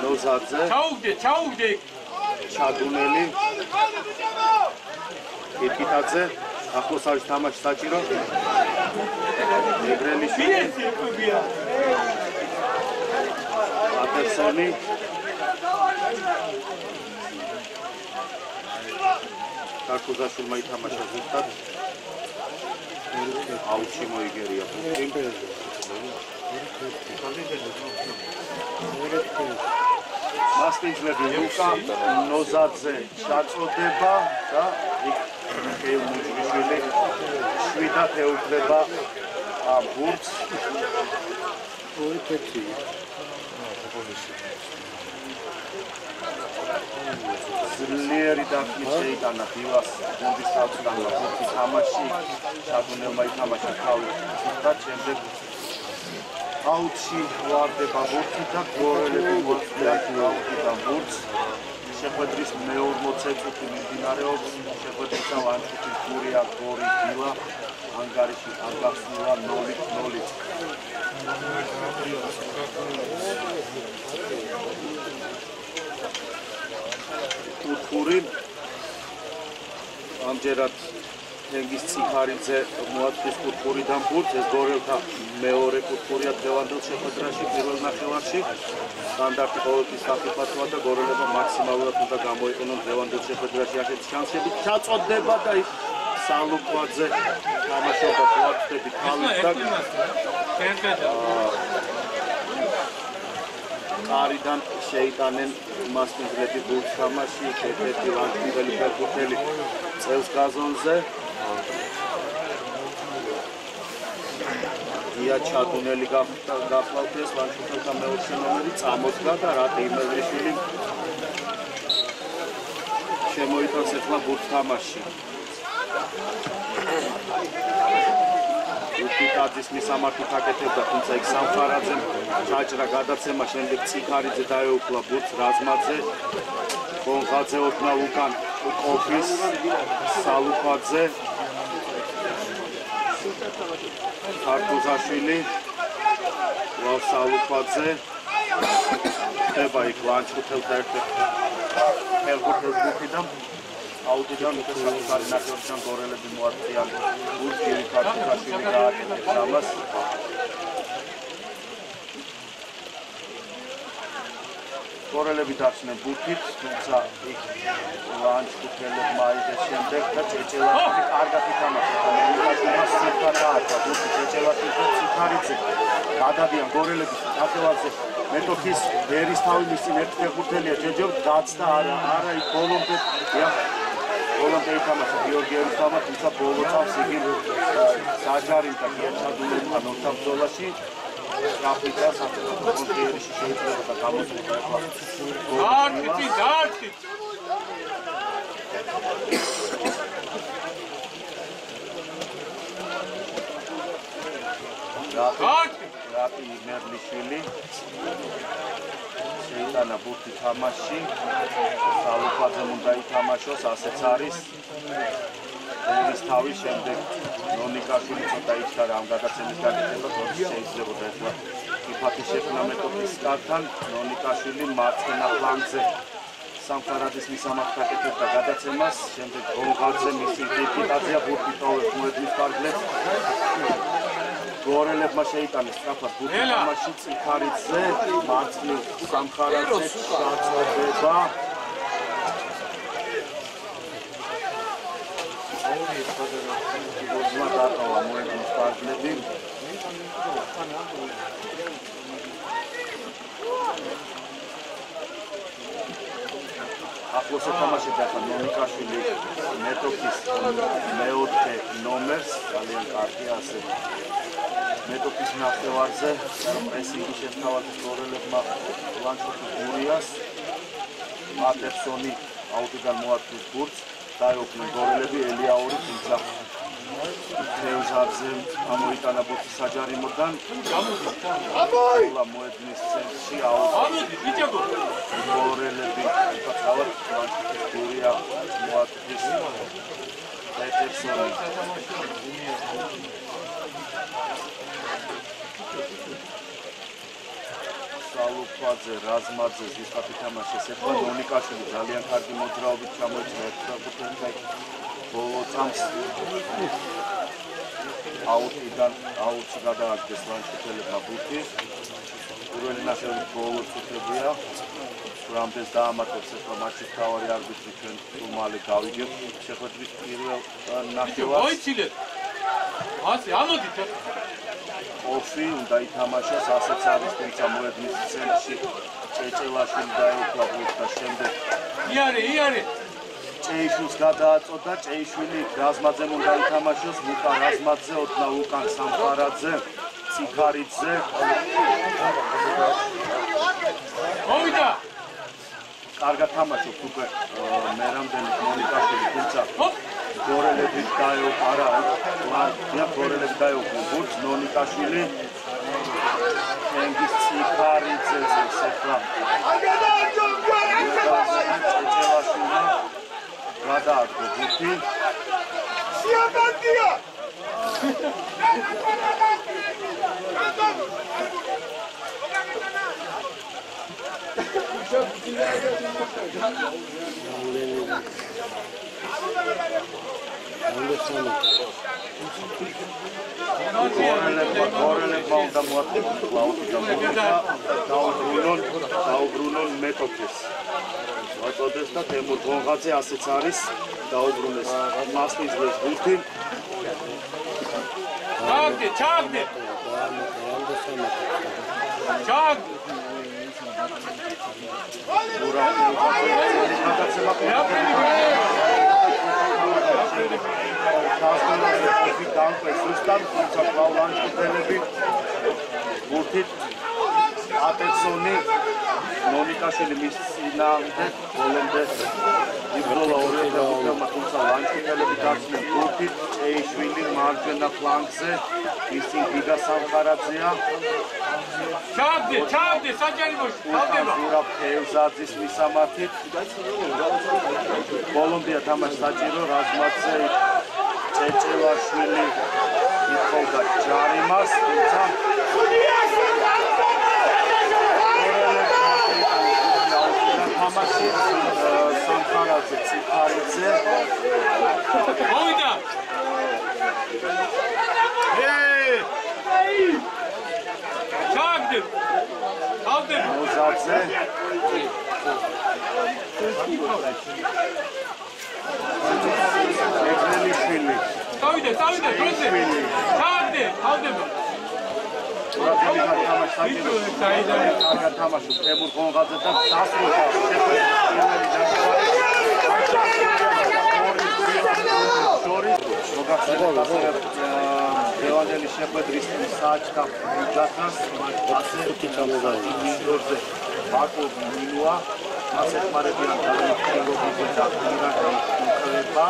ნოზაძე ჩაუგდე ჩაუგდე. ჩადუნელი ეკიტაძე ახლოს არის თამაში საჭირო. ებრელიშვილი ეს ეკვებია ატერსონი კარკუზაშვილმა ითამაშა ზუსტად. აუჩი მოიგერია. ბურთი მასპინძლები ლუკა ნოზაძე ჩაწოდება და იქ მიხეილ მუჯრიშვილი შვიდად ეუფლება ამ ბურთს თეთრი ძლიერი დაფნის შეიტანა დილას გუნდის თავმჯდომარე ბურთი თამაში ჩაგუნელმა ითამაშა თავი და შემდეგ აუტში ვარდება ბურთი და გორელები მოწყვეტია აუტიდან ბურთს შეხვედრის მე-40 წუთი მიმდინარეობს. შეხვედრისა ლანჩუკის გურია გორი დილა ანგარიში ანგარიშია 0-0 კუთხური ამჯერად თენგის ციხარიძე მოაწვის კურკურიდან ბურთს. ეს გორელთა მეორე კურკურია დღევანდელ შეხვედრაში პირველ ნახევარში. სტანდარტი ყოველთვის საფრთხეა და გორელებმა მაქსიმალურად უნდა გამოიყენონ დღევანდელ შეხვედრაში ასეთ შანსები. ჩაწოდება და იქ სალუკვაძე თამაშობდა პლატფები თავის და კარიდან შეიტანენ მასპინძლები ბურთს თამაში ერთ-ერთი ლანჩხუთელი ფეხბურთელი წელს გაზონზე ია ჩადუნელი გახლავდეს ლანჩხუთელთა მეოთხე ნომერი წამოდგა და რატი იმევრიშვილი შემოიტანს ახლა ბურთს თამაში უკიკაძის მისამართი თაკეთებდა, თუმცა იქ სამხარაძემ ჩაჭრა გადაცემა, შემდეგ ციხარიძე დაეუფლა ბურთს რაზმაძე. კონღაძე ოდნა უკან კოფის სალუფაძე. ქართუზაშვილი ლავ სალუფაძე. ხება იქ ლანჩხუთელთა ერთ-ერთი ფეხბურთის გუნდიდან აუდიდან უკეთესად ნაკრებთან გორელები მოაწიან გურჯი ქართულში გააკეთეს ამას გორელები დარჩნენ ბურთით თუმცა იქ ლანჩ კუთელებმა აიღეს შემდეგ და ჭეჭელაშვილი კარგად ითამაშა. მას სიფარა აქვს ბურთი ჭეჭელაშვილი და ციხარიძე გადადიან გორელების ნახევარზე მეტოქის ვერის თავი მისი ერთი ფეხბურთელია ჯეჯობ დაცდა არა არა იქ ბოლომდე ბოლომდე ითამაშა გიორგიევის თამა, თუმცა ბოლო წამს იგი საჯარის და გიაჩადულებთან ორთაბ ბრძოლაში აფრიკა საფრთხეში შეიძლება და გამოსულა ახლა. დაარტყი, დაარტყი. რატი რატი მერლიშვილი შეიტანა ბურთი თამაში სალუფაძემ უნდა ითამაშოს ასეც არის ეს თავის შემდეგ ნონიკაშვილი ცოტა იჩქა რა ამ გადაცემის გაკეთება შეიძლებოდა ახლა იფათის შექმნა მეტოქის კართან ნონიკაშვილი მარცხენა ფლანგზე სამხარაძის მისამართი გაკეთებდა გადაცემას შემდეგ გოლღაძე მისი დიპიტაცია ბურთი თოვებს მოედნის ფარგლებს. გორელებმა შეიტანეს სწრაფად ბურთი ციხარიძე მარცხნივ სამხარაძე ჩაწოდება გოზმა დატოვა მოედნის ფარგლები ახლოს ეთამაშებდა ახლა ნონიკაშვილი მეტოქის მეოთხე ნომერს ძალიან კარგი ასე მეტოქის ნახევარზე პრესინგი შეთავაზეს გორელებმა ლანჩოტის გურიას. მატერსონი აუტიდან მოაწვის ბურთს. დაეუფლნენ გორელები ელიაური თუმცა თეუზაძე ამოიტანა ბურთი საჯარიმოდან ამოი! მოედნის ცენტრში აუტ ამოდი ბიჭებო! გორელები თავად ლანჩოტის გურია მოაწვის პეტერსონი სალუფაძე, რაზმაძე, ზუსტად ითამაშეს ახლა მონიკაშვილი ძალიან კარგი მოძრაობით ჩამოიჭრა ერთგვარად და ბოლო წამს აუტიდან აუტს გადააგდეს ლანჩხუთელებმა ბუთი. პირველი ნახევრის ბოლო წუთებია. რამდენს დაამატებს ახლა მატჩის თავარი არბიტრი ჩვენ თუ მალე გავიგებ შეხვედრის პირველ ნახევარს. მოიცილეთ. ასე ამოდით. ოფი უნდა ითამაშოს ასეც არის თუმცა მოედნის ცენტრში ჭეჭელაშვილი დაეუფლა ბურთს და შემდეგ იარე იარე ჭეიშვილს გადააწოდა. ჭეიშვილი რაზმაძემ უნდა ითამაშოს ლუკა რაზმაძე ოდნა უკან სამხარაძე ციხარიძე. მოვიდა! კარგად თამაშობს უკვე მე რამდენი მონიკაშვილი თუმცა. გორელები დაეუფარა ლანია გორელები დაეუფლა ბურთს ნონიკაშვილი. ენგის ციხარიძე Padaku, tutti? Sia Mattia! Korene balda muhattim, lautu jamuha, tau brunon, tau brunon metokis. მოაწოდეს და თემურ გონღაძე ასეც არის დაუბრუნეს მასპინძლის გუთი ჩაგდე, ჩაგდე. ჩაგდე. გადაცემა რაფერი გვინდა? დასწრებული დამკვეს ზუსტად თუმცა კლაულანჩკელები გურთით ატენსონი მონიკაშვილი მის წინამდე ბოლომდე იბრძოლა ორი და თუმცა ლანჩკელები დაცნენ გურთით ჭეიშვილი მარჯვენა ფლანგზე ისი გიგა სამხარაძეა ჩაგდე, ჩაგდე, საჯარიმოში. ჩავდება. ზურაბ ფევზაძის მისამართით ბოლომდია თამაში საჭირო რაზმაძე ჭეჭელაშვილი ითხოვდა ჯარიმას თუმცა თამაში სამხარაძე ციფარიძე მოვიდა. ჩაგდე. ჩავდება. მოზაძე ეგრელიშვილი წავიდე, წავიდე, დროზე. ჩაგდე, ჩავდება. თამაში საჭირო ვიდრე დაიდარი. კარგად თამაშობს თემურ გონღაძე და დასრულდა მოგახსენებთ დევანდელი შეხვედრის საჭთა ჯათას ასე მინდორზე ბაკო მინუა ასე ხმარებიან განხილობები და ირაკა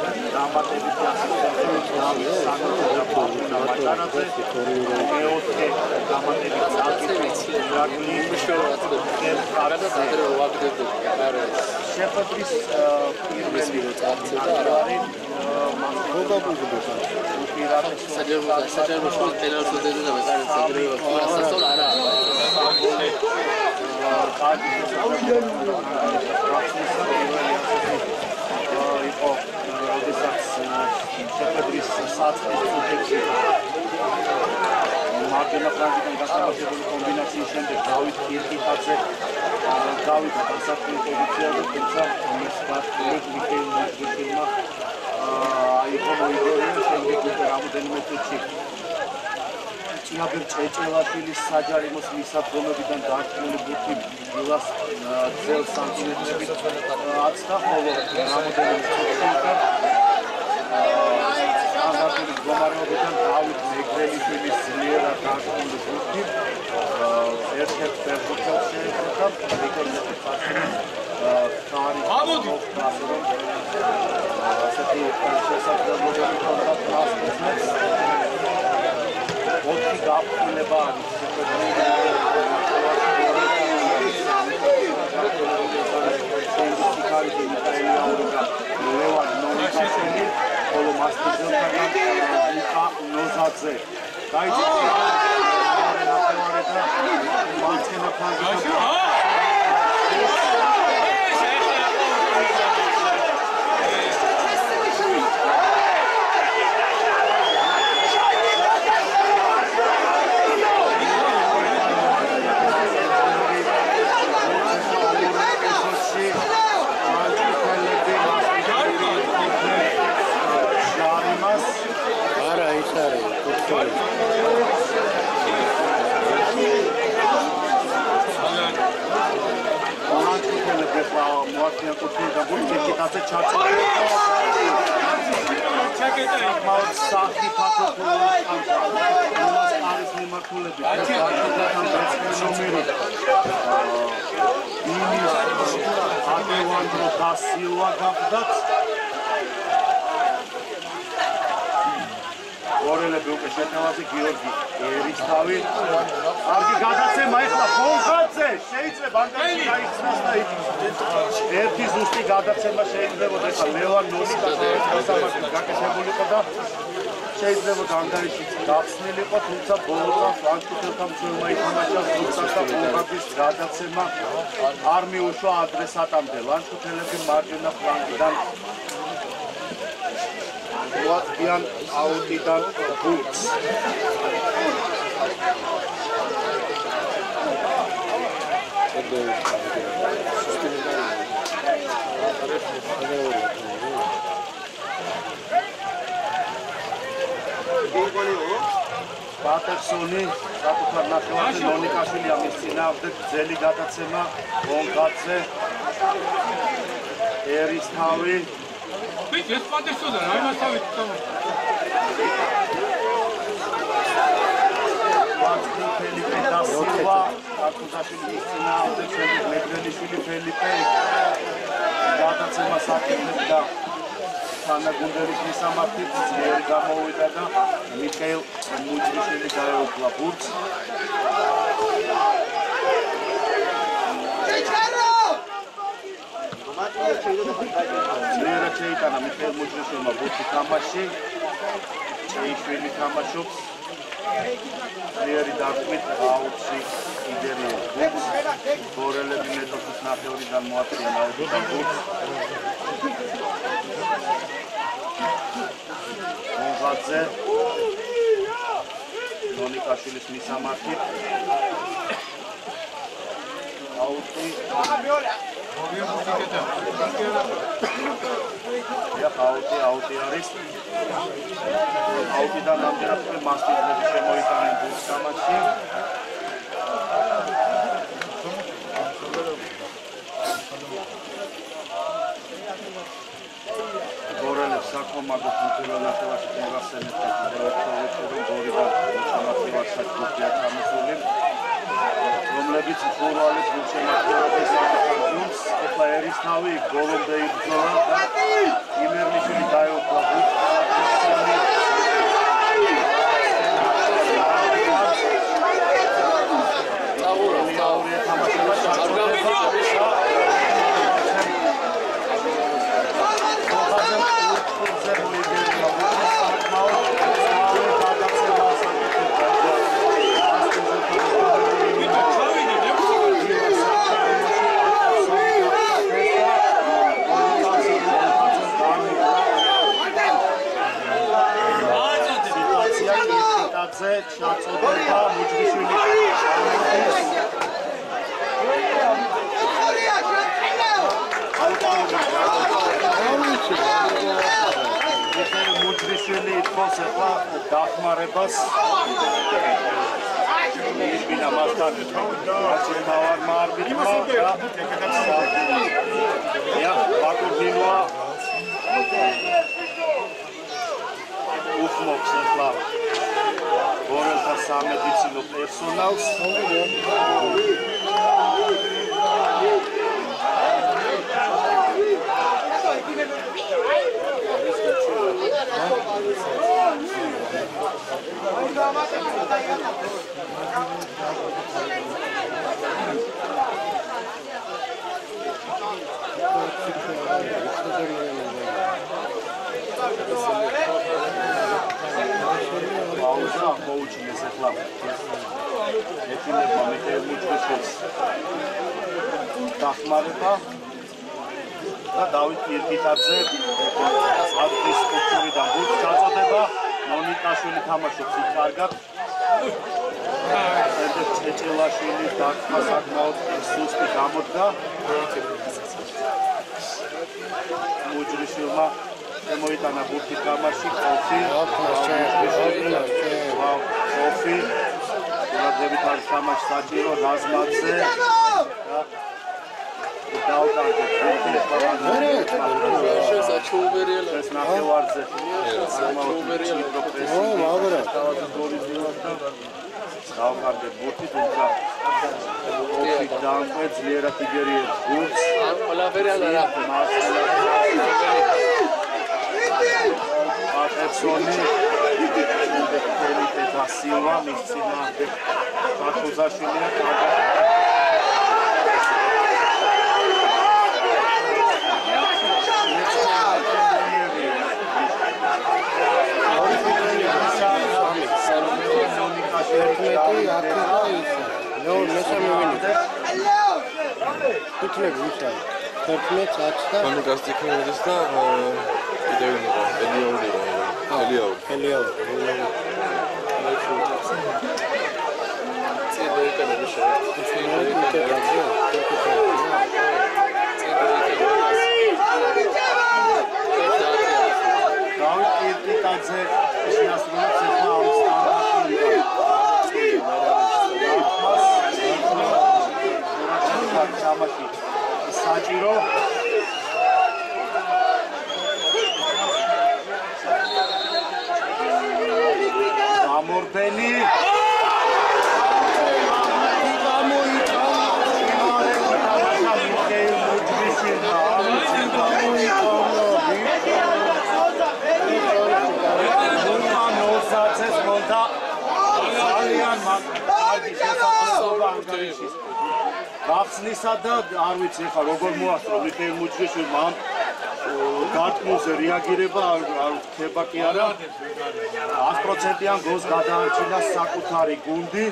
დამატებით ასისტენტი დავით სანოზე და ბოლნა მაჭარაძე მეოთხე დამატებით აკიტრი ირაკლი ერკარაძე შეხვედრის პირველი არის მოგაბუზებოდა უპირატეს საჯარო შოუ ტელევიზორზე დედა და მეკარე საჯარო სასწორ არა იყო როდესაც შეხვედრის საწყის წუთებში მარჯვენა ფლანგიდან გასამართებელი კომბინაციის შემდეგ დავით კირკიფაძე გავიდა დასახული პოზიციაზე თუმცა ამის გასწრებით მიხეილ მოძრიშვილმა აიღო მოიგონა შემდეგ უკვე რამოდენიმე წუთში. ჭიაბერ ჭეჭელაშვილის საჯარიმოს მისადგომებიდან დაარქმული ბურთი დილას ძელ სანტიმეტრებით აცდა ხოლო რამოდენიმე წუთში სტანდარტული მდგომარეობიდან დავით მეგრელიშვილის ძლიერად დაარქმული ბურთი ერთ-ერთ ფეხბურთელს შეეხება რეკორდები ფასერის ხარი ამოდი. ასეთი შესაძლებლობები ჰქონდა კლასის ოთხი გაფრთხილება არის შეხვედრილი ձեր։ Բայց Այսօր თუმცა ბოლოს ლანჩხუთელთან მცველმა ითამაშა ზუსტად ბულგარეთის გადაცემა არ მიუშვა ადრესატამდე. ლანჩხუთელები მარჯვენა ფლანგიდან მოაწყვიან აუტიდან ბურთს. პატერსონი საკუთარ ნახევარზე მონიკაშვილი ამის წინააღმდეგ გრძელი გადაცემა გონგაძე ერისთავი. ვიცი ეს პატერსონია რა იმას თავით ვანსკი ფელიპე და სილვა აკუზაშვილის წინააღმდეგ შემდეგ მეგრელიშვილი ფელიპე გადაცემა საკუთრებს და თანაგუნდელის მისამართით ძლიერი გამოვიდა და მიხეილ მუჯრიშვილი გაეუფლა ბურთს. ძლიერად შეიტანა მიხეილ მუჯრიშვილმა ბურთი თამაში. შეიშვილი თამაშობს. ძლიერი დარტყმით აუტში იდერი ბურთს. ბორელები მეტოქის ნახევრიდან მოაწყვია ნაოდიდან ბურთს. მონღაძე მონიკაშვილის მისამართით აუტი. ეხა აუტი აუტი არის. აუტიდან ნამდვილად მასტიდები შემოიტანენ ბურთს თამაში გორელებს საქომაგო ფუნქციონ ნახევარში მოგახსენეთ და პროექტები რომ გორი და შემოხილვასაც გუქია ჩამოსული რომლებიც ფურვალის გულშემატკივრობის საკუთრებს ეხლა ერისთავი გოლომდე იბრძოლა და იმერლიშვილი დაეუფლა ბურთს წაღურა აურია თამაშება არ გამიგია ჩაწოდება მუჯრიშვილი ეხლა მუჯრიშვილი ითხოვს ეხლა დახმარებას იბინა მასთან ასე თავარ მარბიტმა და ბაკურდინოა უთმობს ეხლა გორელთა სამედიცინო პერსონალს პაუზა მოუჩინეს ახლა ექიმებმა მიხეილ მუჭრიშვილს დახმარება და დავით პირკიტაძე აკტის კულტურიდან ბურთს გაწოდება მონიკაშვილი თამაშობს იქ კარგად შემდეგ წეჭელაშვილი დაკმა საკმაოდ სუსტი გამოდგა მუჭრიშვილმა შემოიტანა ბურთი თამაში კოფი კოფი ყურადღებით არის თამაში საჭირო რაზმაძე დაუკარგეთ ბურთი შენ საჩუბერიელა ეს ნახევარზე საჩუბერიელა ო მაგრამ დაუკარგეთ ბურთი თუმცა კოფი დაანყვე ძლიერად იგერიებს ბურთს ყველაფერი არა რა პატერსონი ფელიპე და სილვა მის წინააღმდეგ ბათუზაშვილია კარგად ერთმეტი ათენა იცი ლეონ მესამე ვინი ხუთლები მიშა 11 10 და კომუნიკაცია იქნება და კიდევ იყო ელიაური იყო ელიაური ელიაური წინდა ეკანა დავით კირკიტაძე შეასრულებს ახლა ამ სტანდარტული საჭირო გამორბენი ძალიან ანგარიშის გახსნისა და არ ვიცი ხა როგორ მოასწრო მიხეილ მუჭრიშვილმა ამ გარტყმულზე რეაგირება არ არ ხდება კი არა. 100%-იან გოლს გადაარჩინა საკუთარი გუნდი.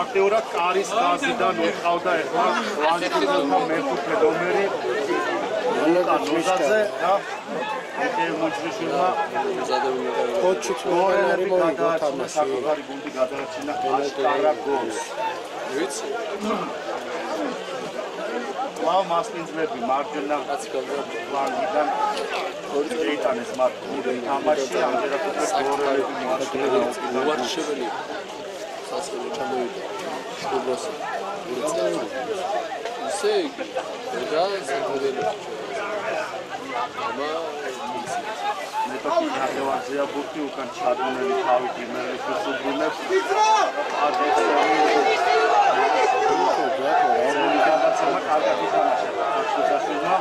აქტიურად კარის გაზიდან უყავდა ახლა ლანჩხუთელთა მეხუთე ნომერი ლუკა ნოზაძე და მოარი მოელები მოიგო გადაარჩინა თამაში საკუთარი გუნდი გადაარჩინა აშკარა გოლს ვიცი კვლავ მასპინძლები მარჯვენა ფლანგიდან ორიტანეს მათ გუნდი თამაში ამჯერად უკვე გორელები მოაშკარა უარჩეველი სასწავლო ჩამოვიდა შუბოს ისე და საკუთრებული ამა მეტოქი გადავაზია ბურთი უკან ჩადუნელი თავით იმერლის უსუბრუნებს გადაცემა კარგად ითამაშა ახშუშაშვილმა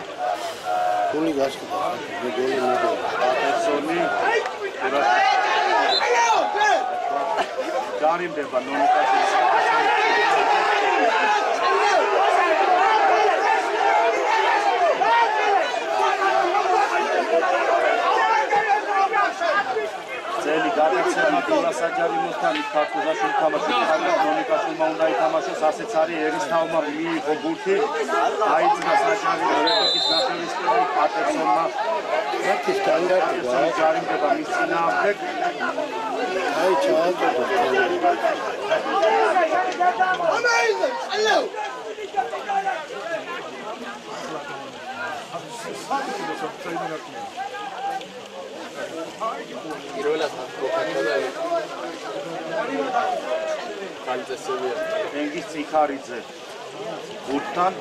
გოლი გასკდა გოლი მიგო პატერსონი გარიმდება ნონიკაშვილის ძელი გადაცემა გულასაჯარიმოსთან ქართულაში თამაში კარგად ნონიკაშვილმა უნდა ითამაშოს ასეც არის ერისთავმა მიიღო ბურთი. დაიწყო საჯარო რეკორდის ნახევისფერი პატერსონმა ერთი სტანდარტი პატერსონი ჯარიმდება მის წინააღმდეგ. აი ჩააგდო პირველად გოქაჩოდა კალწესები ენგის ციხარიძე. ბურთთან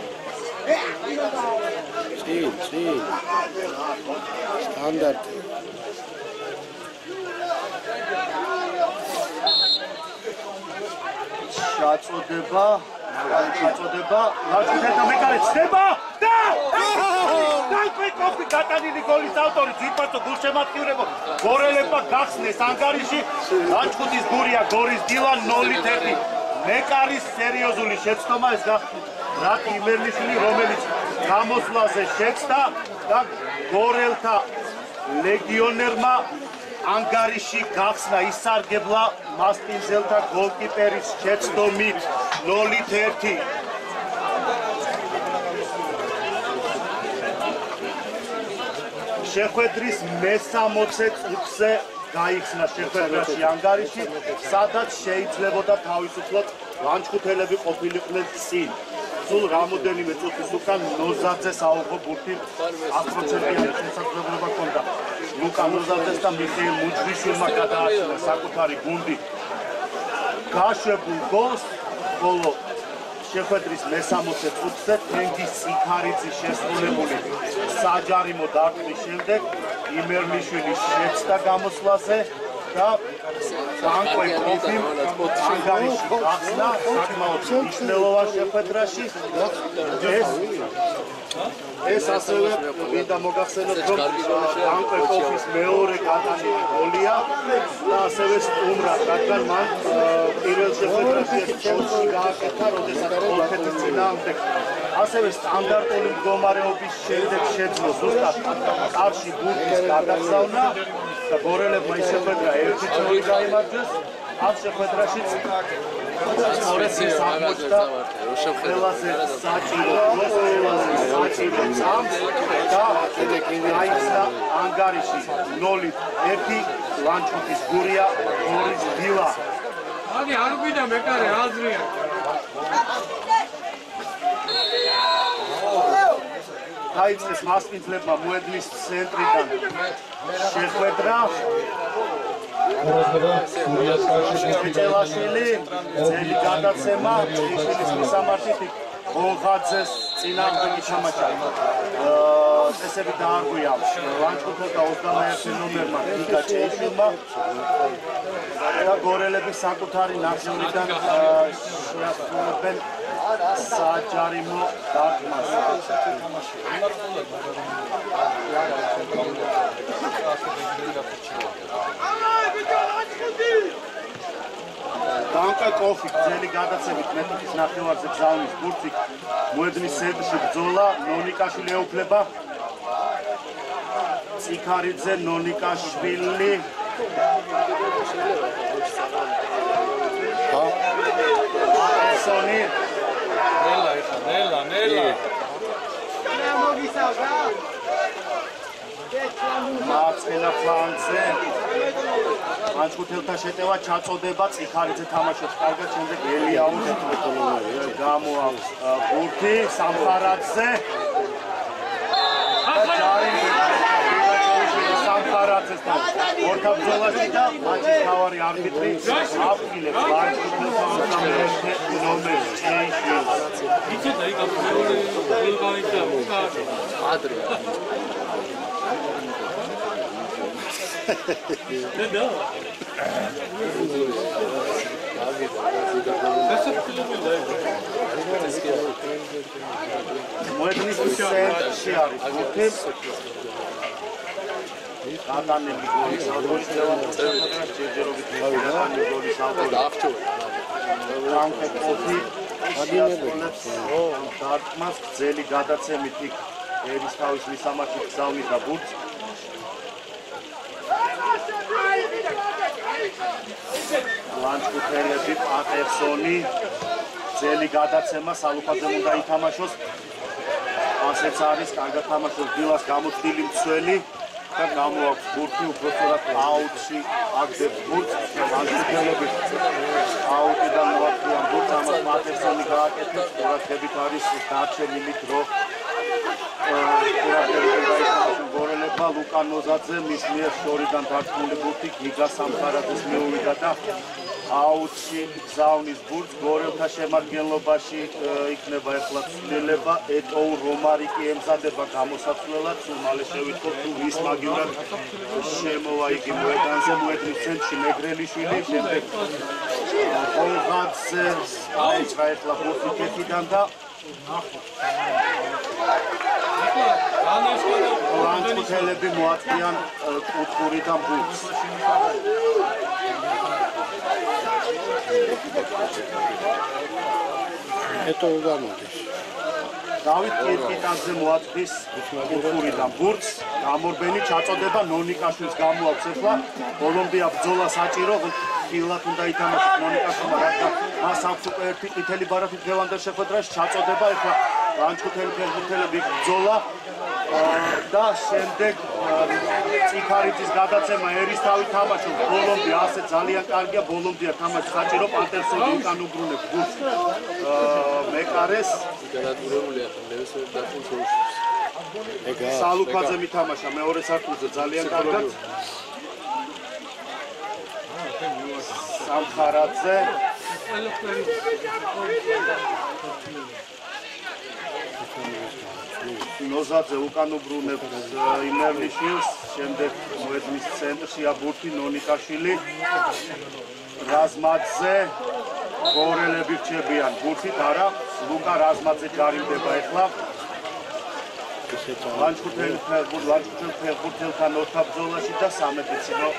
წი წი სტანდარტი. ჩაწოდება ჩაწოდება ლაჩხეთა მეკარე ცდება და დაიკვეთყოფი გატანილი გოლის ავტორი ძირფასო გულშემატკივრებო გორელებმა გახსნეს ანგარიში. ლაჩხუთის გურია გორის დილა 0-1 მეკარის სერიოზული შეცდომა ეს გახსნით რატი იმერლიშვილი რომელიც გამოსვლაზე შეცდა და გორელთა ლეგიონერმა ანგარიში გახსნა ისარგებლა მასპინძელთა გოლკიპერის შეცდომით 0-1 შეხვედრის მე-60 წუთზე გაიხსნა შეხვედრაში ანგარიში, სადაც შეიძლებოდა თავისუფლად ლანჩხუთელები ყოფილიყვნენ წინ. სულ რამოდენიმე წუთის უკან ნოზაძე საუბრობ ბურთი 100%-იანი შესაძლებლობა ჰქონდა. ლუკა ნოზაძეს და მიხეილ მუჯრიშვილმა გადაარჩინა საკუთარი გუნდი. გაშვებულ გოლს ბოლო შეხვედრის მე-60 წუთზე თენგის სიქარიძის შესრულებული საჯარიმო დარტყმის შემდეგ იმერლიშვილი შეცდა გამოსვლაზე და ბანკოი პროფიმ ანგარიში გახსნა საკმაოდ მნიშვნელოვან შეხვედრაში ეს ეს ასევე მინდა მოგახსენოთ რომ ბანკოი პროფის მეორე გატანილი გოლია და ასევე სტუმრად რადგან მან პირველ შეხვედრაში ჩელსი გააკეთა როდესაც კოლხეთის წინააღმდეგ ასევე სტანდარტული მდგომარეობის შემდეგ შეძლო ზუსტად კარში ბურთის გადაგზავნა და გორელებმა ისევ და ერთი წელი გაიმარჯვეს ამ შეხვედრაშიც რო შევხედე. ყველაზე საჭირო ყველაზე საჭირო წამს და აიცა ანგარიში 0-1 ლანჩუთის გურია გორის დილა ადი არ გვიდა მეკარე აზრია დაიწყეს მასპინძლებმა მოედნის ცენტრიდან. შეხვედრა ჭელაშვილი ძელი გადაცემა ჭიშვილის მისამართით გონღაძეს წინააღმდეგი ჩამაჭა წესები დაარღვია. ლანჩხუთელთა 21 ნომერმა ნიკა ჭეიშვილმა და გორელების საკუთარი ნახევრიდან შეასრულებენ საჯარიმო დარტყმას დანკა კოფი ძელი გადაცემით მეტოქის ნახევარზე გზავნის ბურთი მოედნის ცენტრში ბრძოლა ნონიკაშვილი ეუფლება ციქარიძე ნონიკაშვილი. სონი ნელა ნელა. ნელა მარცხენა ფლანგზე. ანჩუთელთა შეტევა ჩაწოდება ციხარიძე თამაშობს კარგად შემდეგ ელიაუ გამოავს ა, ბურთი სამხარაძე და სამხარაძესთან ორთაბრძოლაში და მატჩის თავარი არბიტრი ლანჩუთელთა 21 ნომერს ეიშვილს იცოდა იქ გულგავით და უკა ადრე. დაიბო მოედნის ცენტრში არის გადანები გოლის ავტორის ლევან ჯერჯერობით გადანები გოლის ავტორის დაახჭურა. რამკე კოფი შეასრულებს დარტყმას გრძელი გადაცემით იქ ერისთავის მისამართი გზავნის და ბურთს ლანჩკუთელები პატერსონი ძელი გადაცემა სალუფაძემ უნდა ითამაშოს ასეც არის კარგად თამაშობს დილას გამოცდილი მცველი და გამოაქვს ბურთი უბრალოდ აუტში აგდებს ბურთს ლანჩკუთელები აუტიდან მოაქციან ბურთს ამას პატერსონი გააკეთებს ყურადღებით არის დარჩენილი დრო. გორელებმა ლუკა ნოზაძე მის მიერ შორიდან დარტყმული ბურთი გიგა სამხარაძეს მიუვიდა და აუტში გზავნის ბურთს გორელთა შემადგენლობაში ე, იქნება ახლა ცვლილება. ეტოუ რომარიკი ემზადება გამოსაცვლელად. სულ მალე შევითხოვ თუ ვის მაგივრად შემოვა იგი მოედანზე მოედნის ცენტრში მეგრელიშვილი შემდეგ ოლღაძე აიჭრა ახლა ბურთი კეთიდან და ლანჩუთელები მოაწვიან ე, კუთხურიდან ბურთს ეტო გამოდის. დავით კირკიტაძე მოაწვის კუთხურიდან ბურთს. გამორბენი ჩაწოდება ნონიკაშვილს გამოაქვს ახლა კოლუმბია ბრძოლა საჭირო. ფილად უნდა ითამაშოს ნონიკაშვილმა რადგან მას აქვს უკვე ერთი ყითელი ბარათი დღევანდელ შეხვედრაში ჩაწოდება ახლა ლანჩხუთელი ფეხბურთელები ბრძოლა. ა, და შემდეგ ციფარიძის გადაცემა ერისთავი თამაშობს. ბოლომდე ასე ძალიან კარგია. ბოლომდე თამაში საჭირო პანტერსონი უკანუბრუნებს ბურთს ა, მეკარეს. განადგურებულია ლევესოვის დაწუნს უშავს. ეგა სალუფაძე მითამაშა მეორე სართულზე. ძალიან კარგად. სამხარაძე ნოზაძე უკან უბრუნებს ე, იმერლიშვილს, შემდეგ მოედნის ცენტრში აბურთი ნონიკაშვილი, რაზმაძე გორელები რჩებიან ბურთით არა, ლუკა რაზმაძე ჯარიმდება ახლა. ფეხბურთი ლანჩხუთელ ფეხბურთელთან ორთაბრძოლაში და სამედიცინო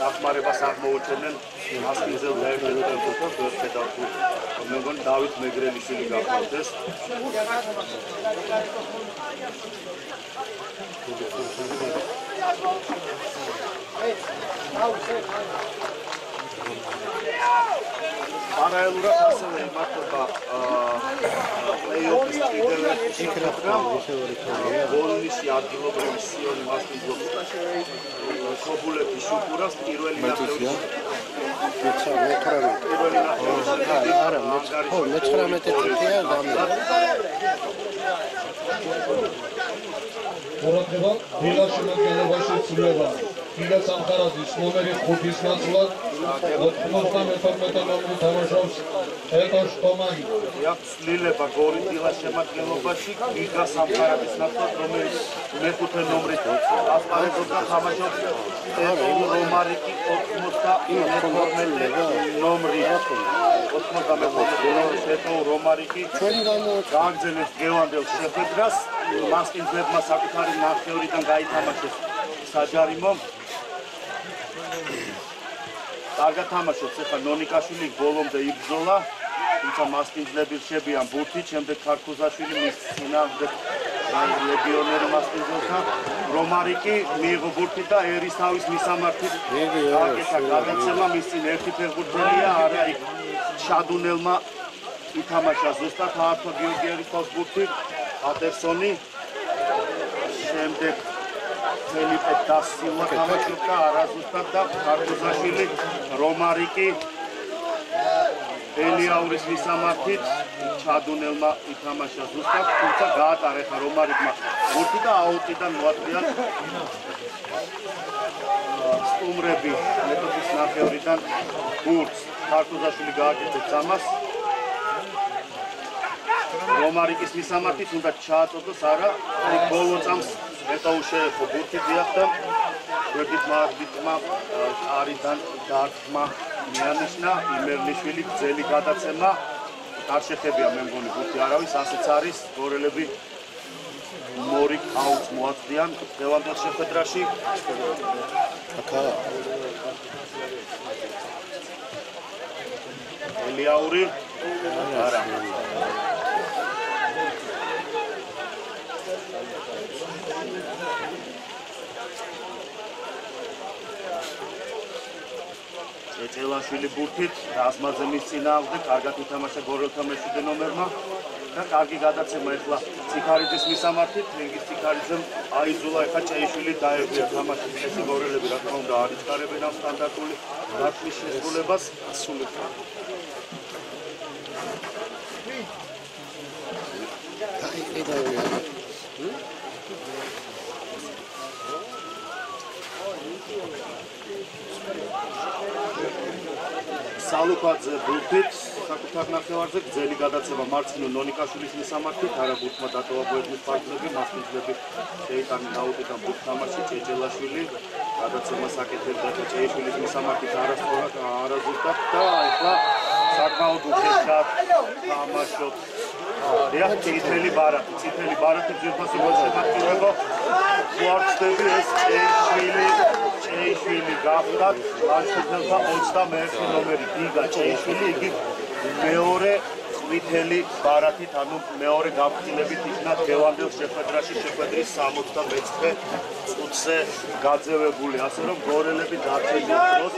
დახმარებას აღმოუჩენენ მასპინძელ დაერქვა ფეხბურთელს ვერცედა თუ მე მგონი დავით მეგრელიშვილი გახლავთ ეს პარალელურად ასევე იმართება პლეიოფის კიდევ ერთი შეხვედრა. გოლნიში ადგილობრივი სიონი მასპინძლობს ქობულეთის შუქურას პირველი ნახევრის მეცა მე-18 პირველი ნახევრის არა ხო მე-19 წუთია გამი ყურადღება დილა შემადგენლობაში ცვლება დილა სამხარაძის ნომერი 5-ის ნაცვლად 92 ნომერი თამაშობს ეტოშ ტომანი აქვს ცვლილება გორი დილას შემადგენლობაში გიგა სამხარაძის ნაცვლად რომელიც მეხუთე ნომრით ასპარეზობდა თამაშობს ეტო რომარიკი 92 ნომრი 92 ნომრის ეტო რომარიკი ჩვენი გააგზავნეს გევანდელ შეხვედრას მასკინძლებმა საკუთარი ნახევრიდან გაითამაშეს საჯარიმო კარგად თამაშობს. ახლა ნონიკაშვილი ბოლომდე იბრძოლა თუმცა მასკინძლები რჩებიან ბურთით შემდეგ ქარქუზაშვილი მის წინააღმდეგ ლეგიონერი მასკინძელთან რომარიკი მიიღო ბურთით და ერისთავის მისამართით იგი გაკეთა გადაცემა მის წინ ერთი ფეხბურთელია არა იქ შადუნელმა ითამაშა ზუსტად ართო გიორგიევის თავს ბურთი ატერსონი შემდეგ ფელიპე დასილვა თამაშობდა არაზუსტად და ქარგოზაშვილი რომარიკი. ელიაურის მისამართით ჩადუნელმა ითამაშა ზუსტად თუმცა გაატარა ხა რომარიკმა ბურთი და აუტიდან მოაწვია სტუმრები მეტოქის ნახევრიდან ბურთს ქარგოზაშვილი გააკეთებს ამას რომარიკის მისამართით უნდა ჩააწოდოს არა ბოლო წამს მეტოუ შეეხო ბურთი დიახდა გვერდით მარგიტმა არიდან დარტმა მიანიშნა იმერლიშვილი გზელი გადაცემა. არ შეხებია მე მგონი ბურთი არავის ასეც არის გორელები მორი აუტს მოაწდიან დევანდელ შეხვედრაში. აკა ელიაური არა ეჭელაშვილი ბურთით რაზმაძე მის წინააღმდეგ კარგად ითამაშა გორელთა მეშვიდე ნომერმა და კარგი გადაცემა ეხლა ციქარიძის მისამართით. ლინგის ციქარიძემ აიძულა ეხლა ჭეიშვილი დაერბია თამაშის ესე გორელები რა თქმა უნდა არიჩქარებენ ამ სტანდარტული დარტყმის შესრულებას. ასულებ დაიყიდავია სალუქვაძე ბურთით საკუთარ ნახევარზე გზელი გადაცემა მარცინო ნონიკაშვილის მისამართით არა ბურთმა დატოვა ბოედნის პარტნიორები მასპინძლები შეიტანენ დაუტიდან ბურთ თამაში ჭეჭელაშვილი. გადაცემა საკეთებდა და ჭეიშვილის მისამართით არასწორად არაზუსტად და ეხლა საკმაოდ უხეშად თამაშობს დიახ წითელი ბარათი წითელი ბარათი ძირფასი მოსემართულება უარწდები ეს ჭეიშვილი ჭეიშვილი გახდათ ლაშქრობელთა 21 ნომერი. დიგა ჭეიშვილი იგი მეორე ყვითელი ბარათით ანუ მეორე გაფრთხილებით იქნა დევანდელ შეხვედრაში შეხვედრის 66 წუთზე გაძევებული. ასე რომ გორელები დროს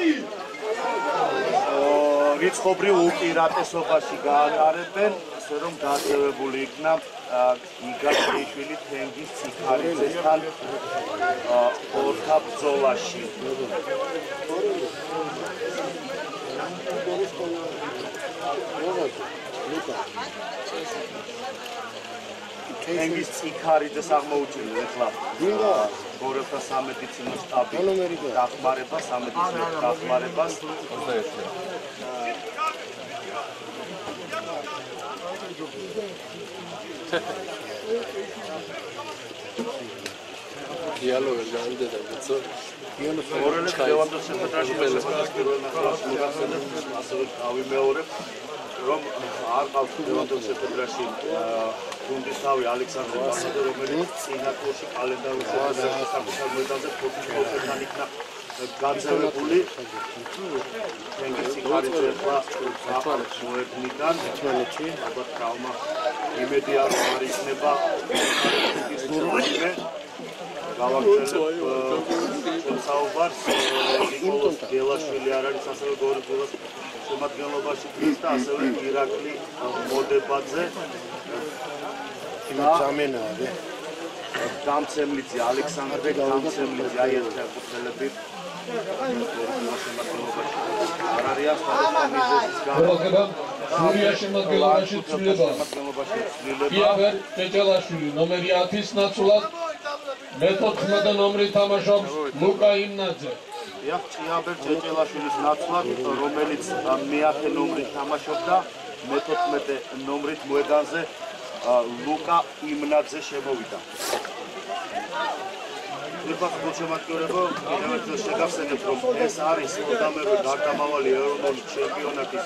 რიცხობრივ უპირატესობაში გაატარებენ ასე რომ გაძევებული იქნა იგაჩეიშვილი თენგის ციხარიძესთან ორთა ბრძოლაში. თენგის ციხარიძეს აღმოუჩინე ეხლა. გორელთა სამედიცინო შტაბი დახმარება სამედიცინო დახმარებას. 21 დიალო ვერ გავიდე და ცო დიალო ორელე ლევანდოს შეხვედრაში მოსწონს პირველ ნახევარს მოგახსენებთ ასევე ავი მეორე რომ არ ყავს ლევანდოს შეხვედრაში გუნდის თავი ალექსანდრე მასადო რომელიც წინა ტურში კალენდარულ შეხვედრაში საკუთარ მოედანზე ფოთის ფოთესთან იქნა ახლა აფარებს მოედნიდან თვალეთი ალბათ ტრავმა იმედი არ არის ნება ის გურუმე გავაგზავნებ საუბარს ნიკოლოზ გელაშვილი არ არის ასევე გორიგულას შემადგენლობაში დღეს და ასევე ირაკლი მოდებაძე და ზამენა არის. გამცემლიძე ალექსანდრე გამცემლიძე აი ეს შემადგენლობაში არ არიან სხვადასხვა მიზეზის გამო სურია შემოგელობაში ცვლილება. იაბერ ჭეჭელაშვილი ნომერი 10-ის ნაცვლად. მე-14 ნომერი თამაშობს ლუკა იმნაძე. დიახ, ჭიაბერ ჭეჭელაშვილის ნაცვლად, რომელიც ა, მეათე ნომრით თამაშობდა, მე-14 ნომრით მოედანზე ლუკა იმნაძე შემოვიდა. ეხლა გულშემატკივრებო, კიდევ ერთხელ შეგახსენებთ, რომ ეს არის 20-მე გარდამავალი ეროვნული ჩემპიონატის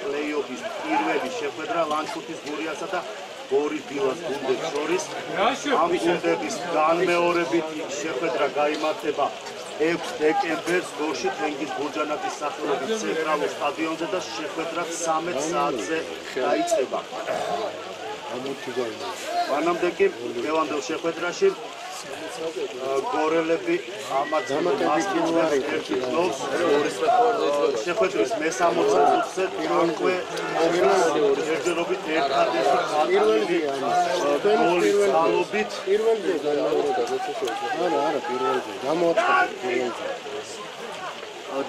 პლეი-ოფის პირველი შეხვედრა ლანჩხუთის გურიასა და გორის დილას გუნდებს შორის. ამ გუნდების განმეორებითი შეხვედრა გაიმართება 6 დეკემბერს გორში თენგიზ ბურჯანაკის სახელობის ცენტრალურ სტადიონზე და შეხვედრა 13 საათზე დაიწყება. ამოთი გაიგო. მანამდე კი ლევანდელ შეხვედრაში გორელები ამაც მასკინვარი ერთი გოლს შეხვედრის მე-60 წუთზე თურმე ერთერობით ერთადერთი პირველი გოლის ძალობით პირველი განმეორება გაწესოება. არა, არა, პირველი. გამოაცხადა პირველი.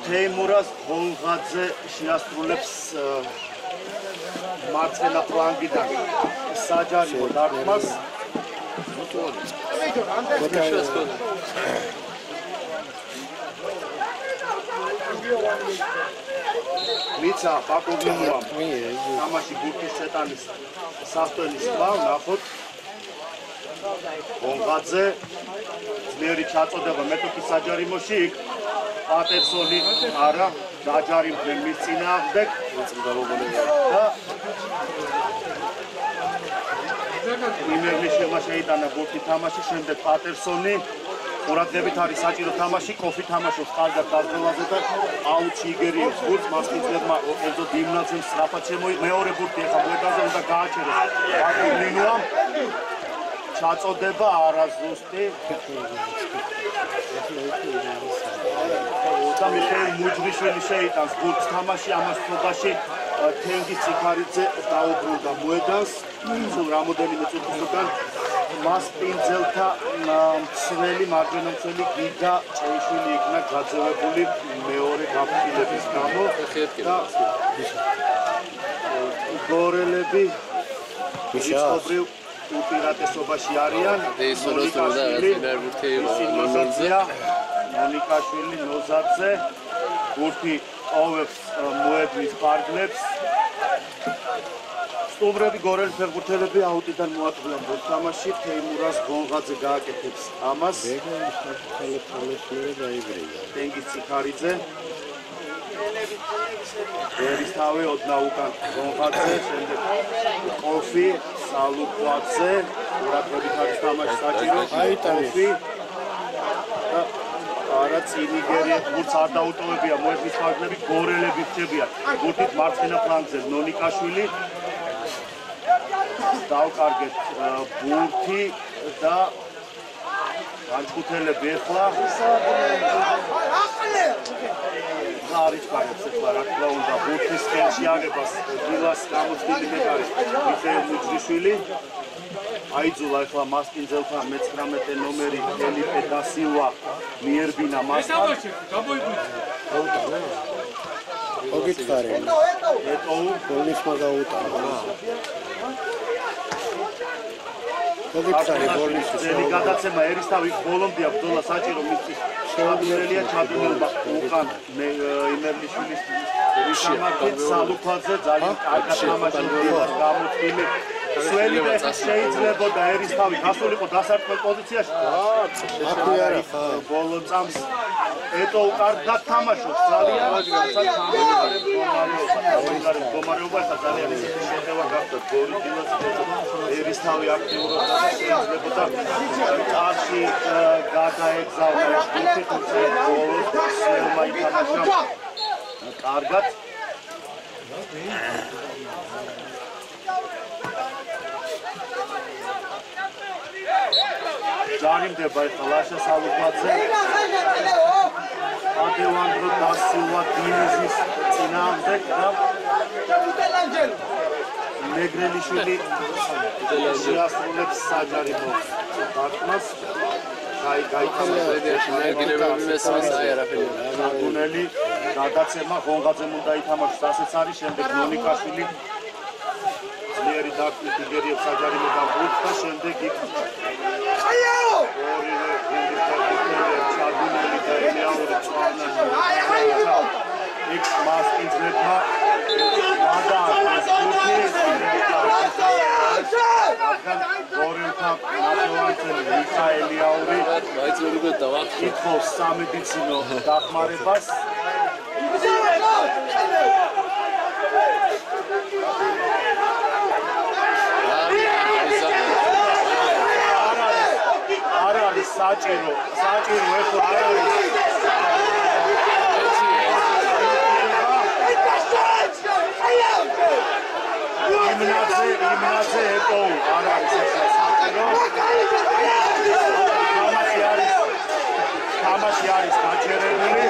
თეიმურას ბოლღაძე შეასრულებს მარცხენა ფლანგიდან საჯარო დარტყმას მიცა პაკოვინუამ თამაში გურკის შეტანის საფრენის კლავ ნახოთ ბოლღაძე ძლიერი ჩაწოდება მეტოქის საჯარიმოში იქ პატერსონი არა დაჯარიმდნენ მის წინააღმდეგ და იმერლი შემა შეიტანა გურკი თამაში შემდეგ პატერსონი. ყურადღებით არის საჭირო თამაში კოფი თამაშობს კარგად დარბელაზე და აუჩი იგერიებს გულს მასკიცებმა ელზო დიმნაძემ სწრაფად შემოი მეორე გურკი ახლა მოედანზე უნდა გააჩეროს. აკურნინუამ ჩაწოდება არაზუსტი. და მიხეილ მუჯრიშვილი შეიტანს გულს თამაში ამას თობაში თენგის ციხარიძე დაუბრუნდა მოედანს სულ რამოდენიმე წუთის უკან მას პინძელთა მცველი მარჯვენა მცველი გიგა ჭეიშვილი იქნა გაძევებული მეორე გაფრთხილების გამო და გორელები ისობრივ უპირატესობაში არიან. ნონიკაშვილი ნოზაძე ნონიკაშვილი ნოზაძე გურთი ოვებს მოედნის პარკლებს სტუმრები გორელი ფეხბურთელები აუტიდან მოაწყვიან ბურთამაში თეიმურას გონღაძე გააკეთებს ამას ეგრე ტელეფონის მიერ დაიბრია. ტენგის ციხარიძე ერისთავი ოდნა უკან გონღაძე შემდეგ კოფი სალუკვაძე ყურადღებით არის თამაში საჭირო და არა წინიგერი გურც არ დაუტოვებია მოედნის ფარგლები გორელები ხდებიან გურთით მარცხენა ფლანგზე ნონიკაშვილი დავკარგეთ ბურთი და განკუთელები ახლა არის კარგად ახლა რა თქმა უნდა ბურთის ხელში აღებას დილას გამოცდილი მე არის მიხეილ მუჯრიშვილი. აიძულა ახლა მასკინძელთან მე-19 ნომერი ფელიპე და სილვა მიერბინა მასთან. ოგითხარი. ეტოუ გოლის მაგაუტა. ოგითხარი გოლის ძელი გადაცემა ერისთავი ბოლომდე ბრძოლა საჭირო მისთვის. შეუძლებელია ჩადენილობა უკან მე იმერლიშვილის რიშამაკეთ სალუფაძე ძალიან კარგად თამაშობდა გამოწვილი სველი და შეიძლებოდა ერისთავი გასულიყო დასარტყმელ პოზიციაში აქვე არა ხა. ბოლო წამს ეტო კარგად თამაშობს ძალიან ძალიან მდგომარეობა და ძალიან ისეთი შეხება გახდა გორი დილას ერისთავი აქტიურობდა შეიძლებოდა კარში გადაეგზავნა ხუთი ბოლოს სელმა ითამაშა კარგად. ჯარიმდება ახლა ლაშა სალუფაძე ადევანდრო დასილვა დინიზის წინააღმდეგ და მეგრელიშვილი შეასრულებს საჯარიმო დარტყმას. გაი გაიქალა მერგილებები მესმის აი არაფერი. გუნელი გადაცემა ღონღაძემ უნდა ითამაშოს. ასეც არის შემდეგ მონიკაშვილი. ძლიერი დარტყმით იგერიებს საჯარიმო და შემდეგ იქ ორივე გუნდი და ჩაგუნელი და ელიაური წვავდნენ იქ მას ინძლებმა და გორელთა ნახევარწელი მიხაელი აური მაიც ვერ უკვე დავახშო. ითხოვს სამედიცინო დახმარებას არ არის საჭირო საჭირო ეხლა არ არის იმნაძე იმნაძე ეკო არ არის ეს საჭირო თამაში არის თამაში არის გაჩერებული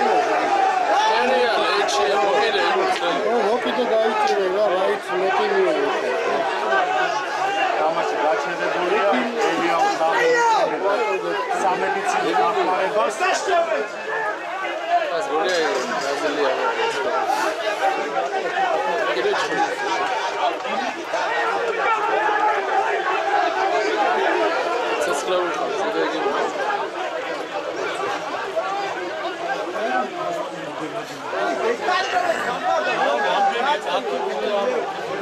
ერია ეჩი მოკიდე იმწელი. ო მოკიდე გაიწირე რა რაიც მეტი მიიღო თამაში გაჩერებულია ელიაუ დამოუკიდებელ სამედიცინო დახმარებას ას გოლია ბრაზილია.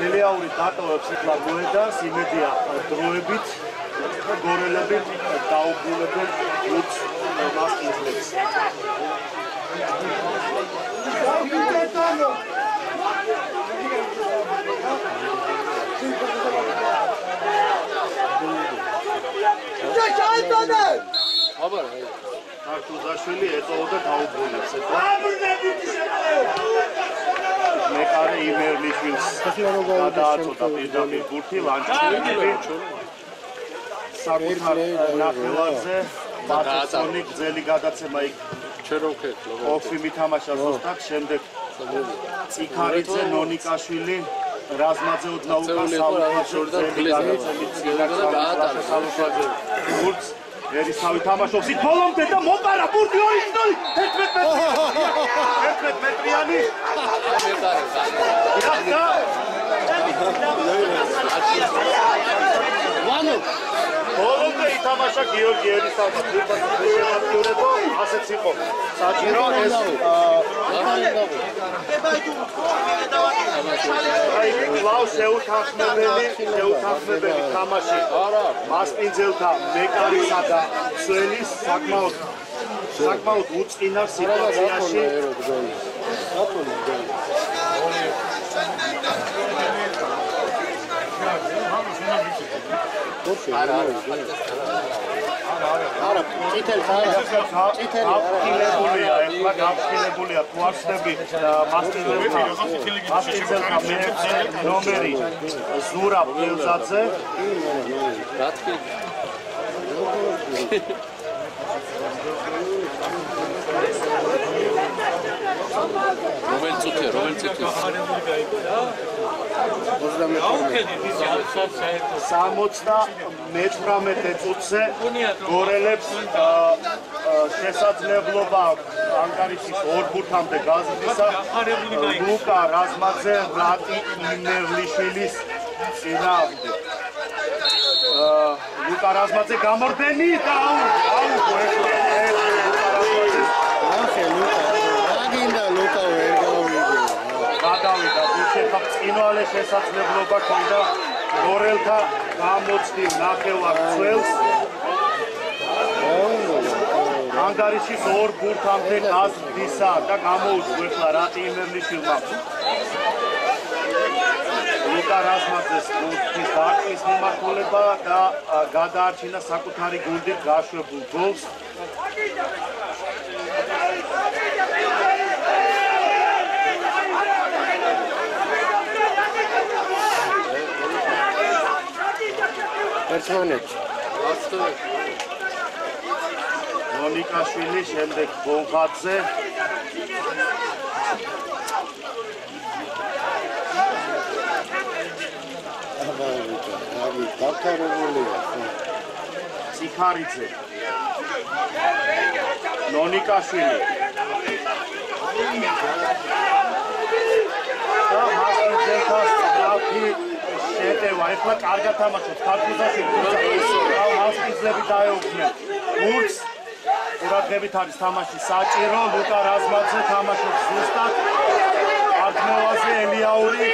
ელიაური დატოვებს ეხლა მოედანს იმედია დროებით და გორელები დაუბრუნებენ უც მასკინებს აბა რა. ქართულზაშვილი ეწოვდა დაუბრუნებს ეხლა მეკარე იმერლიშვილს გადააწოდა პირდაპირ ბურთი ლანჩხი საკუთარ ნახევარზე ბატონი გზელი გადაცემა იქ ჩეროქეთ ლოგო. ოფი მითამაშა ზუსტად შემდეგ ციქარიძე ნონიკაშვილი რაზმაძე ოდნა უკან წეული იყო, რა, შორდა გლეზი. გადაცემით გაატარა. სალუშაძე ბურთს ერისავი თამაშობს. იქ ბოლომდე და მოპარა ბურთი 2-0 11 მეტრიანი. 11 მეტრიანი. ვანო ბოლომდე ითამაშა გიორგი ერისავმა ძირფასი შეშემატკივრებო ასეც იყო. საჭირო ეს აი კლაუ შეუთანხმებელი შეუთანხმებელი თამაში. არა. მასპინძელთა მეკარისა და ცველის საკმაოდ საკმაოდ უწყინა სიტუაციაში არა არა არა წითელი არა გაფრთხილებულია ეხლა გაფრთხილებულია თვალსები მასპინძელთა მასპინძელთა მეექვსე ნომერი ზურა ფელზაძე გათქი. რომელი წუთია, რომელი წუთია? 78 წუთზე გორელებს შესაძლებლობა ანგარიშის ორ ბურთამდე გაზრდისა ლუკა რაზმაძე ვლატი იმერლიშვილის წინააღმდეგ. ა, ლუკა რაზმაძე გამორდენი? და აუ აუ ეხლა ლუკა რაზმაძე ახე ლუკა რა გინდა ლუკა ვერ გავიგე გადავიდა წინვალე შესაძლებლობა ქონდა გორელთა გამოცდილ ნახევარ წელს. ანგარიშის ორ ბურთამდე გაზრდისა და გამოუძღველა რატი იმერლიშვილმა ლუკა რაზმაძეს ბურთის დარტყმის მიმართულება და გადაარჩინა საკუთარი გუნდით გაშვებულ გოლს ერთმანეთში ნონიკაშვილი, შემდეგ ბონღაძე, აბა ბიჭო, აი დაქარებულია. ციხარიძე, ნონიკაშვილი. და მასპინძელთა სწრაფი შეტევა. ეხლა კარგად თამაშობს ქართულში. და მასპინძლები დაეუფნენ. გურს ყურადღებით არის თამაში საჭირო. ლუკა რაზმაძე თამაშობს ზუსტად. არტმოვაზე ელიაური.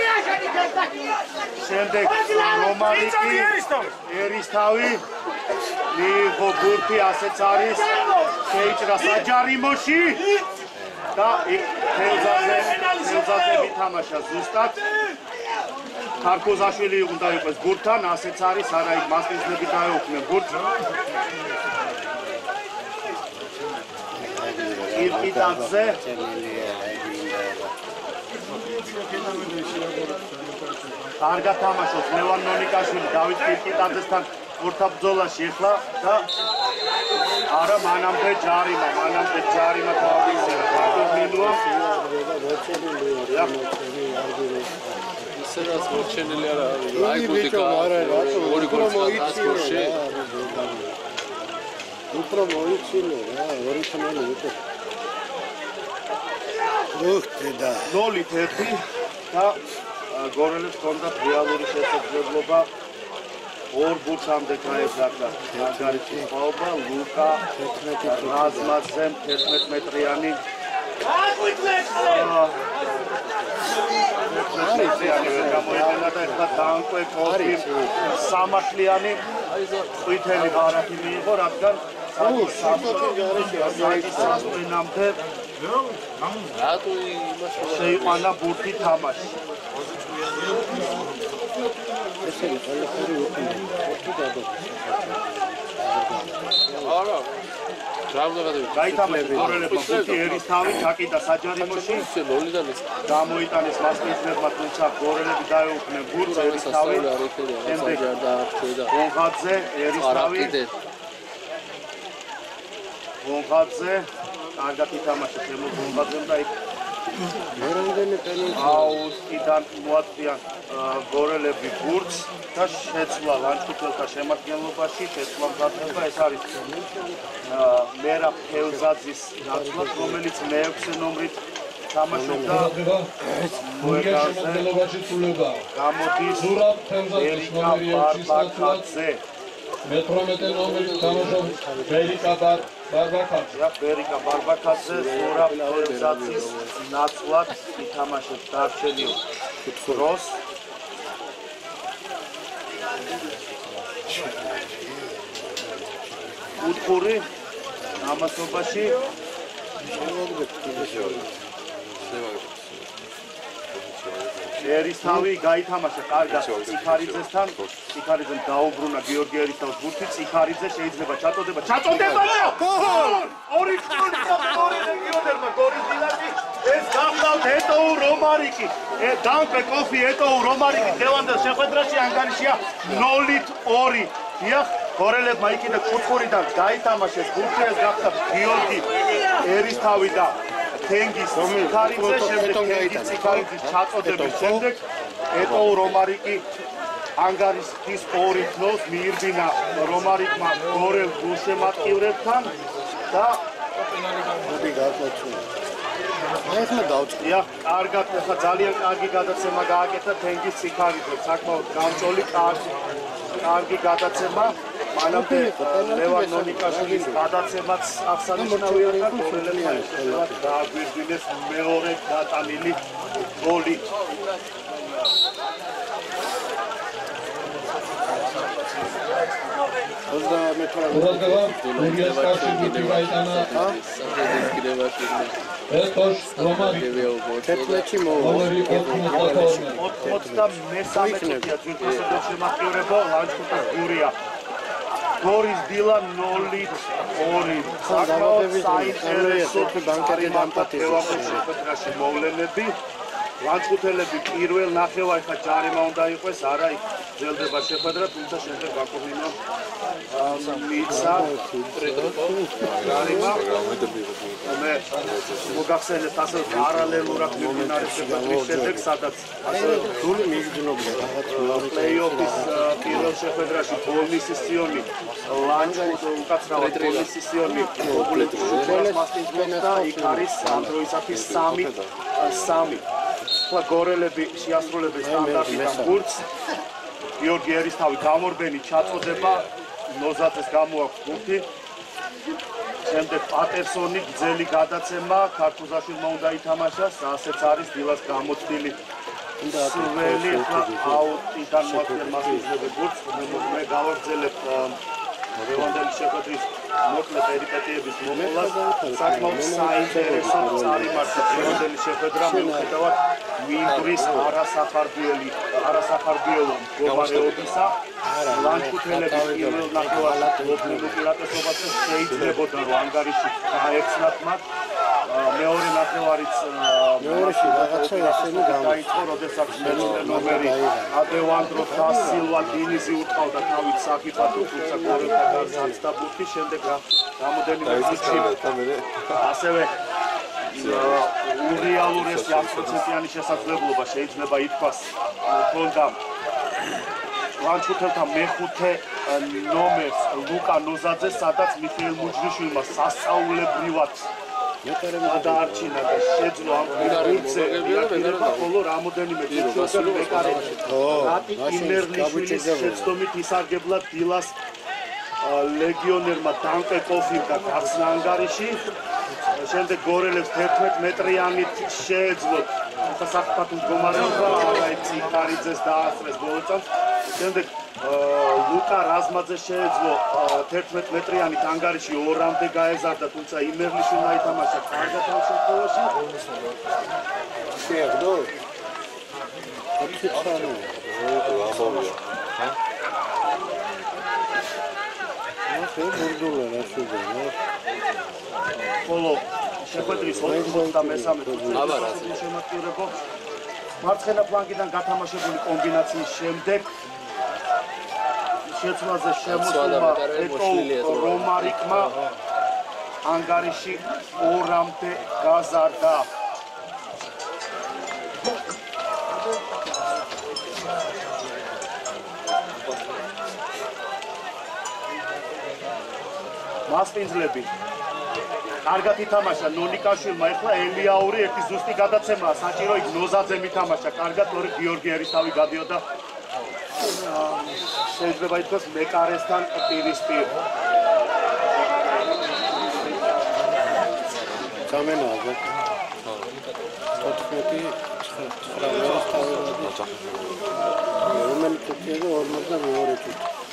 შემდეგ რომარიკი ერისთავი მიიღო გურთი ასეც არის შეიჭრა საჯარიმოში და იქ თევზაზე თევზაზე მითამაშა ზუსტად ქარქოზაშვილი უნდა იყოს გურთან ასეც არის არა იქ მასპინძლები დაეუფნენ გურთს კირკიტაძე კარგად თამაშობს ლევან ნონიკაშვილი დავით კირკიტაძესთან ორთაბძოლაში ახლა და არა მანამდე ჯარიმა მანამდე ჯარიმა თავისერა კარტოფილოა ისედაც მოჩენილი არა არის. აი რატო ორი გოლი რა. უფრო მოიცინე რა, ორი თამარი უკვე. ოხ, დედა. 0-1 და გორელებს ჰქონდათ რეალური შესაძლებლობა ორ ბურთამდე გაეზარდა მაგარითი ხაობა ლუკა 11 რაზმაძემ 11 მეტრიანი მეტრიანი ვერ გამოიყენა და ეხლა დაანკვე კოლი სამართლიანი ყვითელი ბარათი მიიღო რადგან საერთოდ რატო იმას შეიყვანა ბურთი თამაში ესე იგი ყველაფერი უკვე. ოქი დადო. არა. გაითამაშა გორელებმა ბურთი ერისთავი ჩაკიდა საჯარიმოში. გამოიტანეს მასპინძლებმა თუმცა გორელები დაეუფნენ სასწაული არ იქნება, შემდეგ არა ერისთავი კიდე. გონღაძე კარგად ითამაშა თემო გონღაძემ და იქ რამდენი პენალტი აუსტიდან მოაწვიან გორელები ბურთს და შეცვლა ლანჩხუთელთა შემადგენლობაში შეცვლა მზადდება ეს არის მერაბ ფეუზაძის ნაცვლად რომელიც მეექვსე ნომრით თამაშობდა ცულება გამოდის ზურაბ ერიკა ნომერი 6-ის ნაცვლად ბარბაკაძე მე-18 ნომერი თამაშობს ბერიკა ბარ ბარბაკაძე Berika Barbakadze, Zura Fevzadzis, ნაცვლად ითამაშებს დარჩენილ დროს. უთხური ამასობაში ერისთავი გაითამაშა. კარგად ციხარიძესთან ციხარიძემ დაუბრუნა გიორგი ერისთავის ბურთი ციხარიძე შეიძლება ჩაწოდება. ჩაწოდება ორი გოლი ორი რეგიონერმა გორი დილაკი. ეს გახლავთ ეტოუ რომარიკი. ე დამპე კოფი ეტოუ რომარიკი. დევანდელ შეხვედრაში ანგარიშია 0-2 დიახ გორელებმა იქიდან კუთხურიდან გაითამაშეს. ბურთი ეს გახდა გიორგი ერისთავი და თენგის ციხარიძე შემდეგ თენგის ციხარიძის ჩაწოდების შემდეგ ეტოუ რომარიკი ანგარიშის ორი თნოს მიირბინა რომარიკმა გორელ გულშემატკივრებთან და მოდი გაკვეთო. აი ახლა დავწყ. დიახ, კარგად, ახლა ძალიან კარგი გადაცემა გააკეთა თენგის ციხარიძე, საკმაოდ გამჭოლი კარგი კარგი გადაცემა. მანამდე ლევან ნონიკაშვილის გადაცემაც აღსანიშნავია და გორელებმა ერთად დააგვირგვინეს მეორე დატანილი გოლი. ყურადღება გურიას კარში გუთი გაიტანა სამხედრო კიდევაში ეტოშ რომარი 11-ში მოვა. ნომერი 92 93 წუთია ძირფასად შემახივრებო ლანჩხუთის გურია. გორის დილა 0-2. საკმაოდ საინტერესო ბანკერი ევროპის შეხვედრაში მოვლენები ლანჩხუთელები პირველ ნახევართა ჯარიმა უნდა იყვეს, არა იქ ძელდება შეხვედრა, თუმცა შემდეგ ბაკუმინო მიცა ჯარიმა. მე მოგახსენეთ ასე პარალელურად მიმდინარე შეხვედრის შემდეგ, სადაც ასე დული მიგრძნობდა რაღაც პლეიოფის პირველ შეხვედრაში ბოლნისის სიონი ლანჩხუთი უკაცრავად ბოლნისის სიონი გულეთ ჟუპელეს მასტინჯობდა, იქ არის ამ დროისათვის 3 3 ახლა გორელები შეასრულებენ სტანდარტიდან კურს. გიორგი ერისთავი გამორბენი ჩაწოდება. ნოზატეს გამოაქვს გუნდი. შემდეგ პატერსონი გძელი გადაცემა. ქართულაშვილმა უნდა ითამაშას, რასაც არის დილას გამოცდილი. სველი აუტიდან მოაქვს მას იძლები გულს, მე გავაგრძელებ რევანდელი შეხვედრის მოკლე პერიპეტიების მომოლას საკმაოდ საინტერესო წარიმართა რევანდელი შეხვედრა მიუხედავად მინდრის არასახარბიელი არასახარბიელო მდგომარეობისა ლანჩხუთელების პირველ ნახევარს ოფიციალურ პილატესობაზე შეიძლებოდა რომ ანგარიში გაეხსნათ მათ. მეორე ნახევარიც მეორეში რაღაცა ესენი დაიწყო, როდესაც მეცხრე ნომერი ადევანდრო და სილვა დინიზი უტყავდა თავით საფიფათო თუმცა გორელთა გარსაც და ბუთი შემდეგ რამოდენიმე წუთში ასევე ურეალური ეს 100%-იანი შესაძლებლობა შეიძლება ითქვას ქონდა ლანჩუთელთან მეხუთე ნომერს ლუკა ნოზაძე სადაც მიხეილ მუჯრიშვილმა სასწაულებრივად გადაარჩინა და შეძლო ამ გუნდზე მიაკირება ხოლო რამოდენიმე წუთში მეკარე რატი ინერლიშვილის შეცდომით ისარგებლა დილას ლეგიონერმა დანკე კოფიმ და გახსნა ანგარიში შემდეგ გორელებს 11 მეტრიანით შეეძლო სასახფათ მდგომარეობა აი ციხარიძეს დაასწრეს ბოლოს შემდეგ ლუკა რაზმაძე შეეძლო 11 მეტრიანი ტანგარიში ორამდე გაეზარდა, თუმცა იმერლიშვილმა ითამაშა კარგად ამ შემთხვევაში. შეაგდო? ოთხიცანი. ამბობია. ჰა? ასე ბურდულა რაშუგა, ნო? ხოლო შეხვედრის 93 წუთში აბა რა შემოწირებო მარცხენა ფლანგიდან გათამაშებული კომბინაციის შემდეგ შეცვლაზე შემოსულა ეტო რომარიკმა ანგარიში ორამდე გაზარდა მასპინძლები კარგად ითამაშა ნონიკაშვილმა, ეხლა ელიაური ერთი ზუსტი გადაცემაა, საჭირო იქ ნოზაძე მითამაშა, კარგად ორი გიორგი ერისთავი გადიოდა შეიძლება ითქვას მეკარესთან პირისპირ. გამენაა ზოგადად 14 9 9 რომელიც 22 22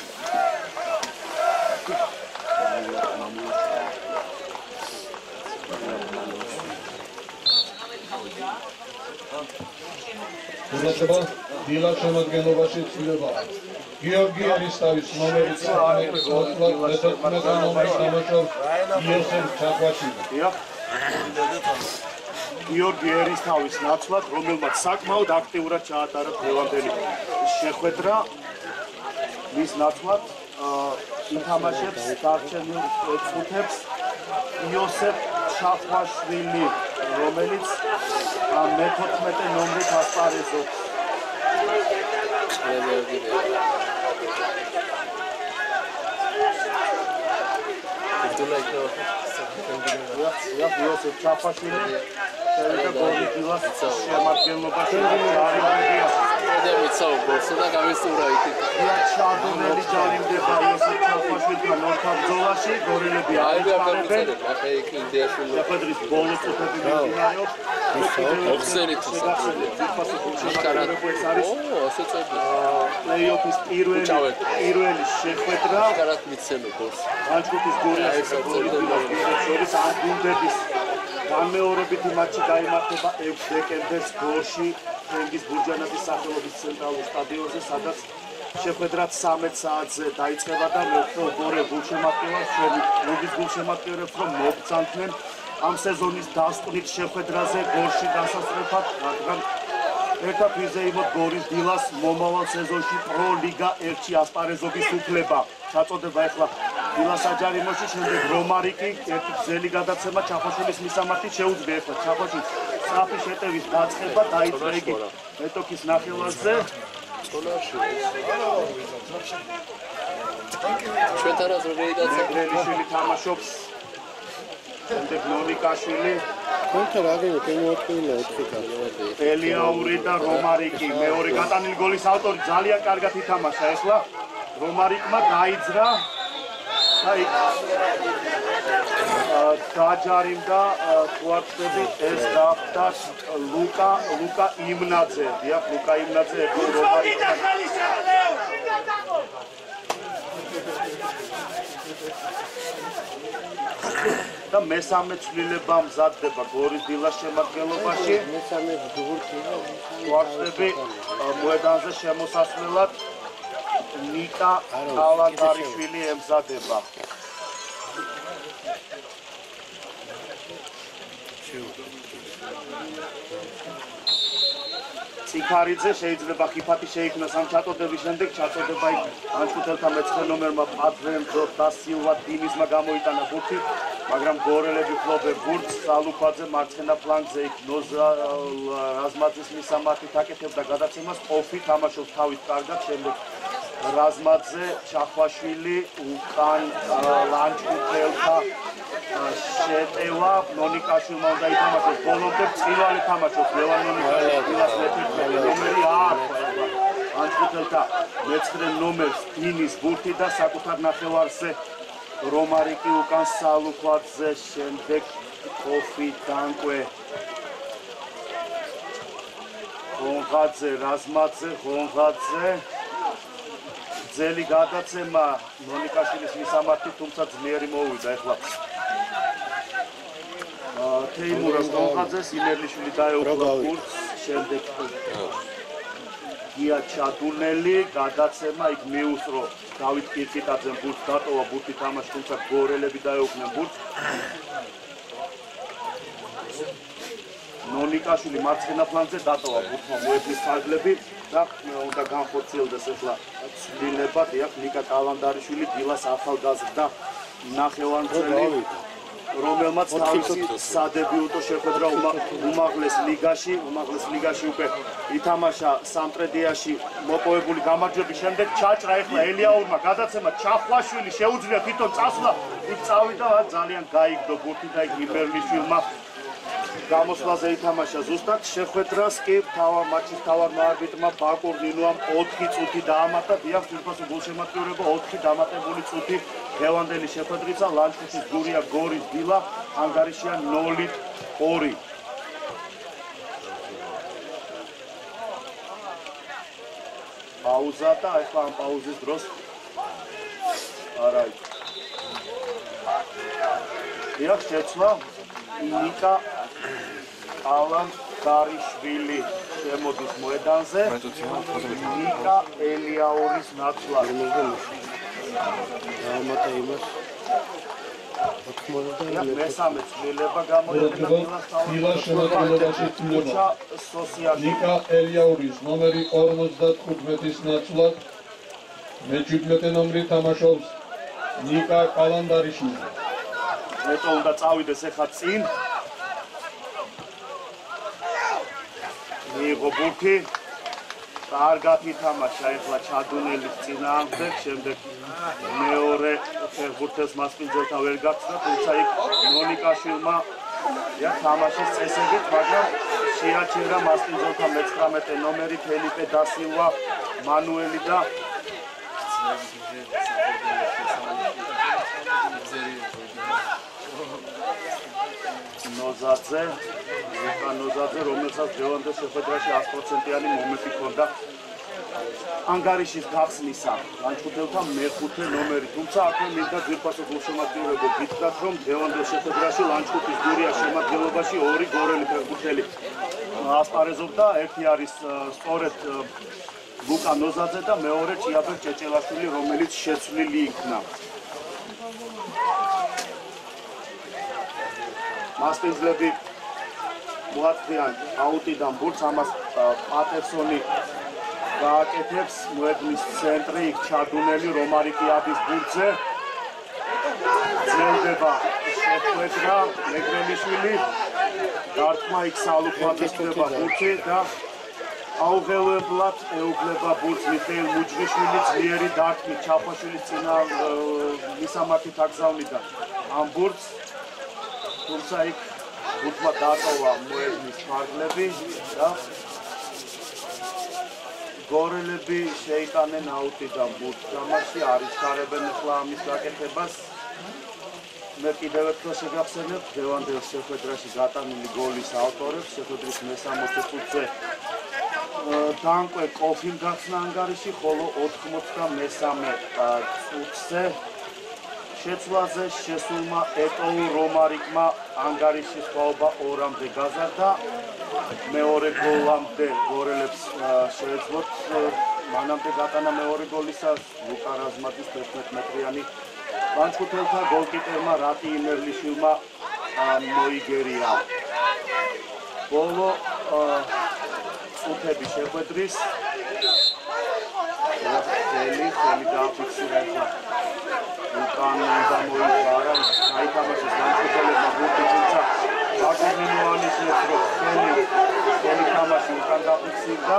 შულაშობა დილა შემოდგენლობაში ცვლილება. გიორგი არისთავის ნომერი 19 ნომერის ნამოჭო იოსებ ჩახვაშვილი. გიორგი ერისთავის ნაცვლად, რომელმაც საკმაოდ აქტიურად ჩაატარა დღევანდელი შეხვედრა, მის ნაცვლად ითამაშებს დარჩენილ წუთებს იოსებ ჩახვაშვილი. რომელიც მე-14 ნომრით ასპარეზობს. Ja, Josip Čapašvili, ševika goli bila შემადგენლობაში არის მიცავ გოლსა და გამისურა იქით. Ja ჩადონელი ჯარიმდება იოსებ ჩაფაშვილთან ორთაბ ბრძოლაში, გორელები აიწყარებენ. ახლა იქ ინდიაში შეხვედრის ბოლო წუთები მიმდინარეობს. ოხსენით ეს არის ო, ასე წოდი. პლეიოფის პირველი პირველი შეხვედრა კარათ მიცემო გოლს. ანჩკუტის გორელს შორის ამ გუნდების განმეორებითი მატჩი გამართება 6 დეკემბერს გორში ფრენგის ბურჯანაძის სახელობის ცენტრალურ სტადიონზე, სადაც შეხვედრა 13 საათზე დაიწყება და მოხდა გორე გულშემატკივრებს, ჩვენი მოგის გულშემატკივრებს რომ მოგწანთნენ ამ სეზონის დასკვნით შეხვედრაზე გორში დასასრულად, რადგან ერთა ფიზეიმოთ გორის დილას მომავალ სეზონში პრო ლიგა 1-ში ასპარეზობის უფლება. ჩაწოდება ახლა დილას აჯარიმოში, შემდეგ რომარიკი, ერთი გზელი გადაცემა ჩაფაშვილის მისამართი შეუძლია ახლა ჩაფაშვილს საფი შეტევის დაწყება დაიწყო იგი მეტოქის ნახევარზე. სკოლაში. ჩვენთან რა რეიტაცია ნეგრელიშვილი თამაშობს. შემდეგ ნონიკაშვილი, კონტრ აგენო შემოაწყვილა 4 კარტი. ელიაური და რომარიკი მეორე გატანილი გოლის ავტორი ძალიან კარგად ითამაშა ახლა. რომარიკმა დაიძრა და იქ აა, დაჯარიმდა თვარწები ეს გახდა ლუკა ლუკა იმნაძე დიახ ლუკა იმნაძე ეხლა რომარიკთან და მესამე ცვლილება მზადდება გორის დილას შემადგენლობაში მესამე გურთი ვარცხები მოედანზე შემოსასვლელად ნიკა ალანდარიშვილი ემზადება. ციქარიძე შეიძლება ხიფათი შეიქმნას ამ ჩაწოდების შემდეგ ჩაწოდება იქ ანჩუთელთა მეცხრე ნომერმა პატრენძო და სილვა დინისმა გამოიტანა ბურთი მაგრამ გორელები ფლობენ ბურთს სალუქვაძე მარცხენა ფლანგზე იქ ნოზა რაზმაძის მისამართით აკეთებდა გადაცემას. ოფი თამაშობს თავის კარგად შემდეგ რაზმაძე ჩახვაშვილი უკან ლანჩუთელთა შეტევა. მონიკაშვილმა უნდა ითამაშოს ბოლომდე წილვალი თამაშობს. ლევანონი დილას მეთერთმეტე ნომერი აქვს ანჩუთელთა მეცხრე ნომერს დინის ბურთი და საკუთარ ნახევარზე რომარიკი უკან სალუქვაძე შემდეგ კოფი დანკვე. ღონღაძე რაზმაძე ღონღაძე ძელი გადაცემა მონიკაშვილის მისამართი, თუმცა ძლიერი მოუვიდა ეხლა. თეიმურას კონხაძეს იმერლიშვილი დაეუფლა კურსს, შემდეგ გია ჩადუნელი გადაცემა იქ მიუსრო დავით კირკიტაძემ ბურთს დატოვა ბურთი თამაში, თუმცა გორელები დაეუფნენ ბურთს. ნონიკაშვილი მარცხენა ფლანგზე დატოვა ბურთმა მოედნის ფარგლები და უნდა განხორციელდეს ახლა ცვლილება, დიახ, ნიკა კალანდარიშვილი დილას ახალგაზრდა ნახევარმცველი რომელმაც თავისი სადებიუტო შეხვედრა უმაღლეს ლიგაში, უმაღლეს ლიგაში უკვე ითამაშა სამტრედიაში მოპოვებული გამარჯვების შემდეგ. ჩაჭრა ახლა ელიაურმა გადაცემა ჩახლაშვილი შეუძლია თვითონ წასვლა, იქ წავიდა ძალიან გაიგდო ბურთი და იმერლიშვილმა გამოსვლაზე ითამაშა ზუსტად შეხვედრას კი თავარ მატჩის თავარ მოარბიტრმა ბაკურ ნინუამ 4 წუთი დაამატა. დიახ თვითონ გულშემატკივრება 4 დამატებული წუთი გევანდელი შეხვედრისა ლანჩხუთის გურია გორის დილა ანგარიშია 0-2 პაუზა და ახლა ამ პაუზის დროს არა დიახ შეცვლა ნიკა ალან გარიშვილი შემოდის მოედანზე. ნიკა ელიაურის ნაცვლად. ამათა იმას. მესამე ცვლილება გამოიყენა დილას შემოწმებაში ცვლილება. ნიკა ელიაურის ნომერი 55-ის ნაცვლად მე-17 ნომრი თამაშობს ნიკა კალანდარიშვილი. მეტო უნდა წავიდეს ახლა წინ. მიიღო ბურთი. კარგად ითამაშა ახლა ჩადუნელის წინააღმდეგ შემდეგ მეორე ფეხბურთელს მასპინძელთან ვერ გაცდა თუმცა იქ ნონიკაშვილმა ია თამაშის წესებით მაგრამ შეაჩერა მასპინძელთან მე-19 ნომერი ფელიპე დასილვა მანუელი და ნოზაძე ლუკა ნოზაძე რომელსაც ჯევანდოს შეხვედრაში 100%-იანი მომენტი ჰქონდა ანგარიშის გახსნისა ლანჩხუთელთან მეხუთე ნომერი. თუმცა აქვე მინდა ძირფასო გულშემატკივრებო გითხრათ რომ ჯევანდოს შეხვედრაში ლანჩხუთის გურია შემადგენლობაში ორი გორელი ფეხბურთელი ასპარეზობდა. ერთი არის სწორედ ლუკა ნოზაძე და მეორე ჭიაბერ ჭეჭელაშვილი რომელიც შეცვლილი იქნა მასპინძლები მოაწვიან აუტიდან ბურთს ამას პატერსონი გააკეთებს მოედნის ცენტრი იქ ჩადუნელი რომარიკი ადის ბურთზე. ძელდება შეხვედრა მეგრელიშვილი დარტყმა იქ სალუქვაძე ხდება ბურთი და აუღელებლად ეუბნება ბურთს მიხეილ მუჯღიშვილი ძლიერი დარტყმით ჩაფაშვილის წინა ა, მისამართით აგზავნიდა ამ ბურთს თუმცა იქ ბურთმა დატოვა მოედნის ფარგლები და გორელები შეიტანენ აუტიდან ბურთს გამარში არის ხარებენ ახლა ამის გაკეთებას. მე კიდევ ერთხელ შეგახსენებ დევანდელ შეხვედრაში გატანილი გოლის ავტორებს შეხვედრის მე-60 წუთზე დანკვე კოფიმ გახსნა ანგარიში ხოლო 93 წუთზე შეცვლაზე შესულმა ეტოუ რომარიკმა ანგარიშის ხვაობა ორამდე გაზარდა. მეორე გოლამდე გორელებს შეეძლოთ მანამდე გატანა მეორე გოლისა ლუკა რაზმაძის 11 მეტრიანი ლანჩხუთელთა გოლკიპერმა რატი იმერლიშვილმა მოიგერია. ბოლო წუთები შეხვედრის. ხელი ხელი გააფიქსირა ახლა უკან უნდა მოიყვარა გაითამაშეს ლანჩხუთელებმა ბურთი თუმცა ბაკურნინოანის მეტრო ხელი ხელი თამაში უკან გაფიქსირდა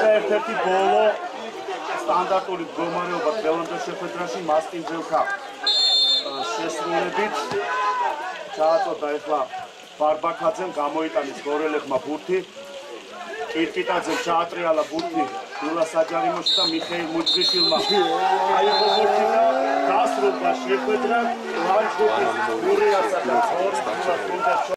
და ერთ-ერთი ბოლო სტანდარტული მდგომარეობა ბელანდოს შეხვედრაში მასტინძელთა შესრულებით ჩააწოდა ახლა ბარბაკაძემ გამოიტანეს გორელებმა ბურთი კირკიტაძემ ჩაატრიალა ბურთი დილა საჯარიმოში და მიხეილ მუჯგიშვილმა აიღო ბურთი და დასრულდა შეხვედრა ლანჩხუთის გურიასა და ორ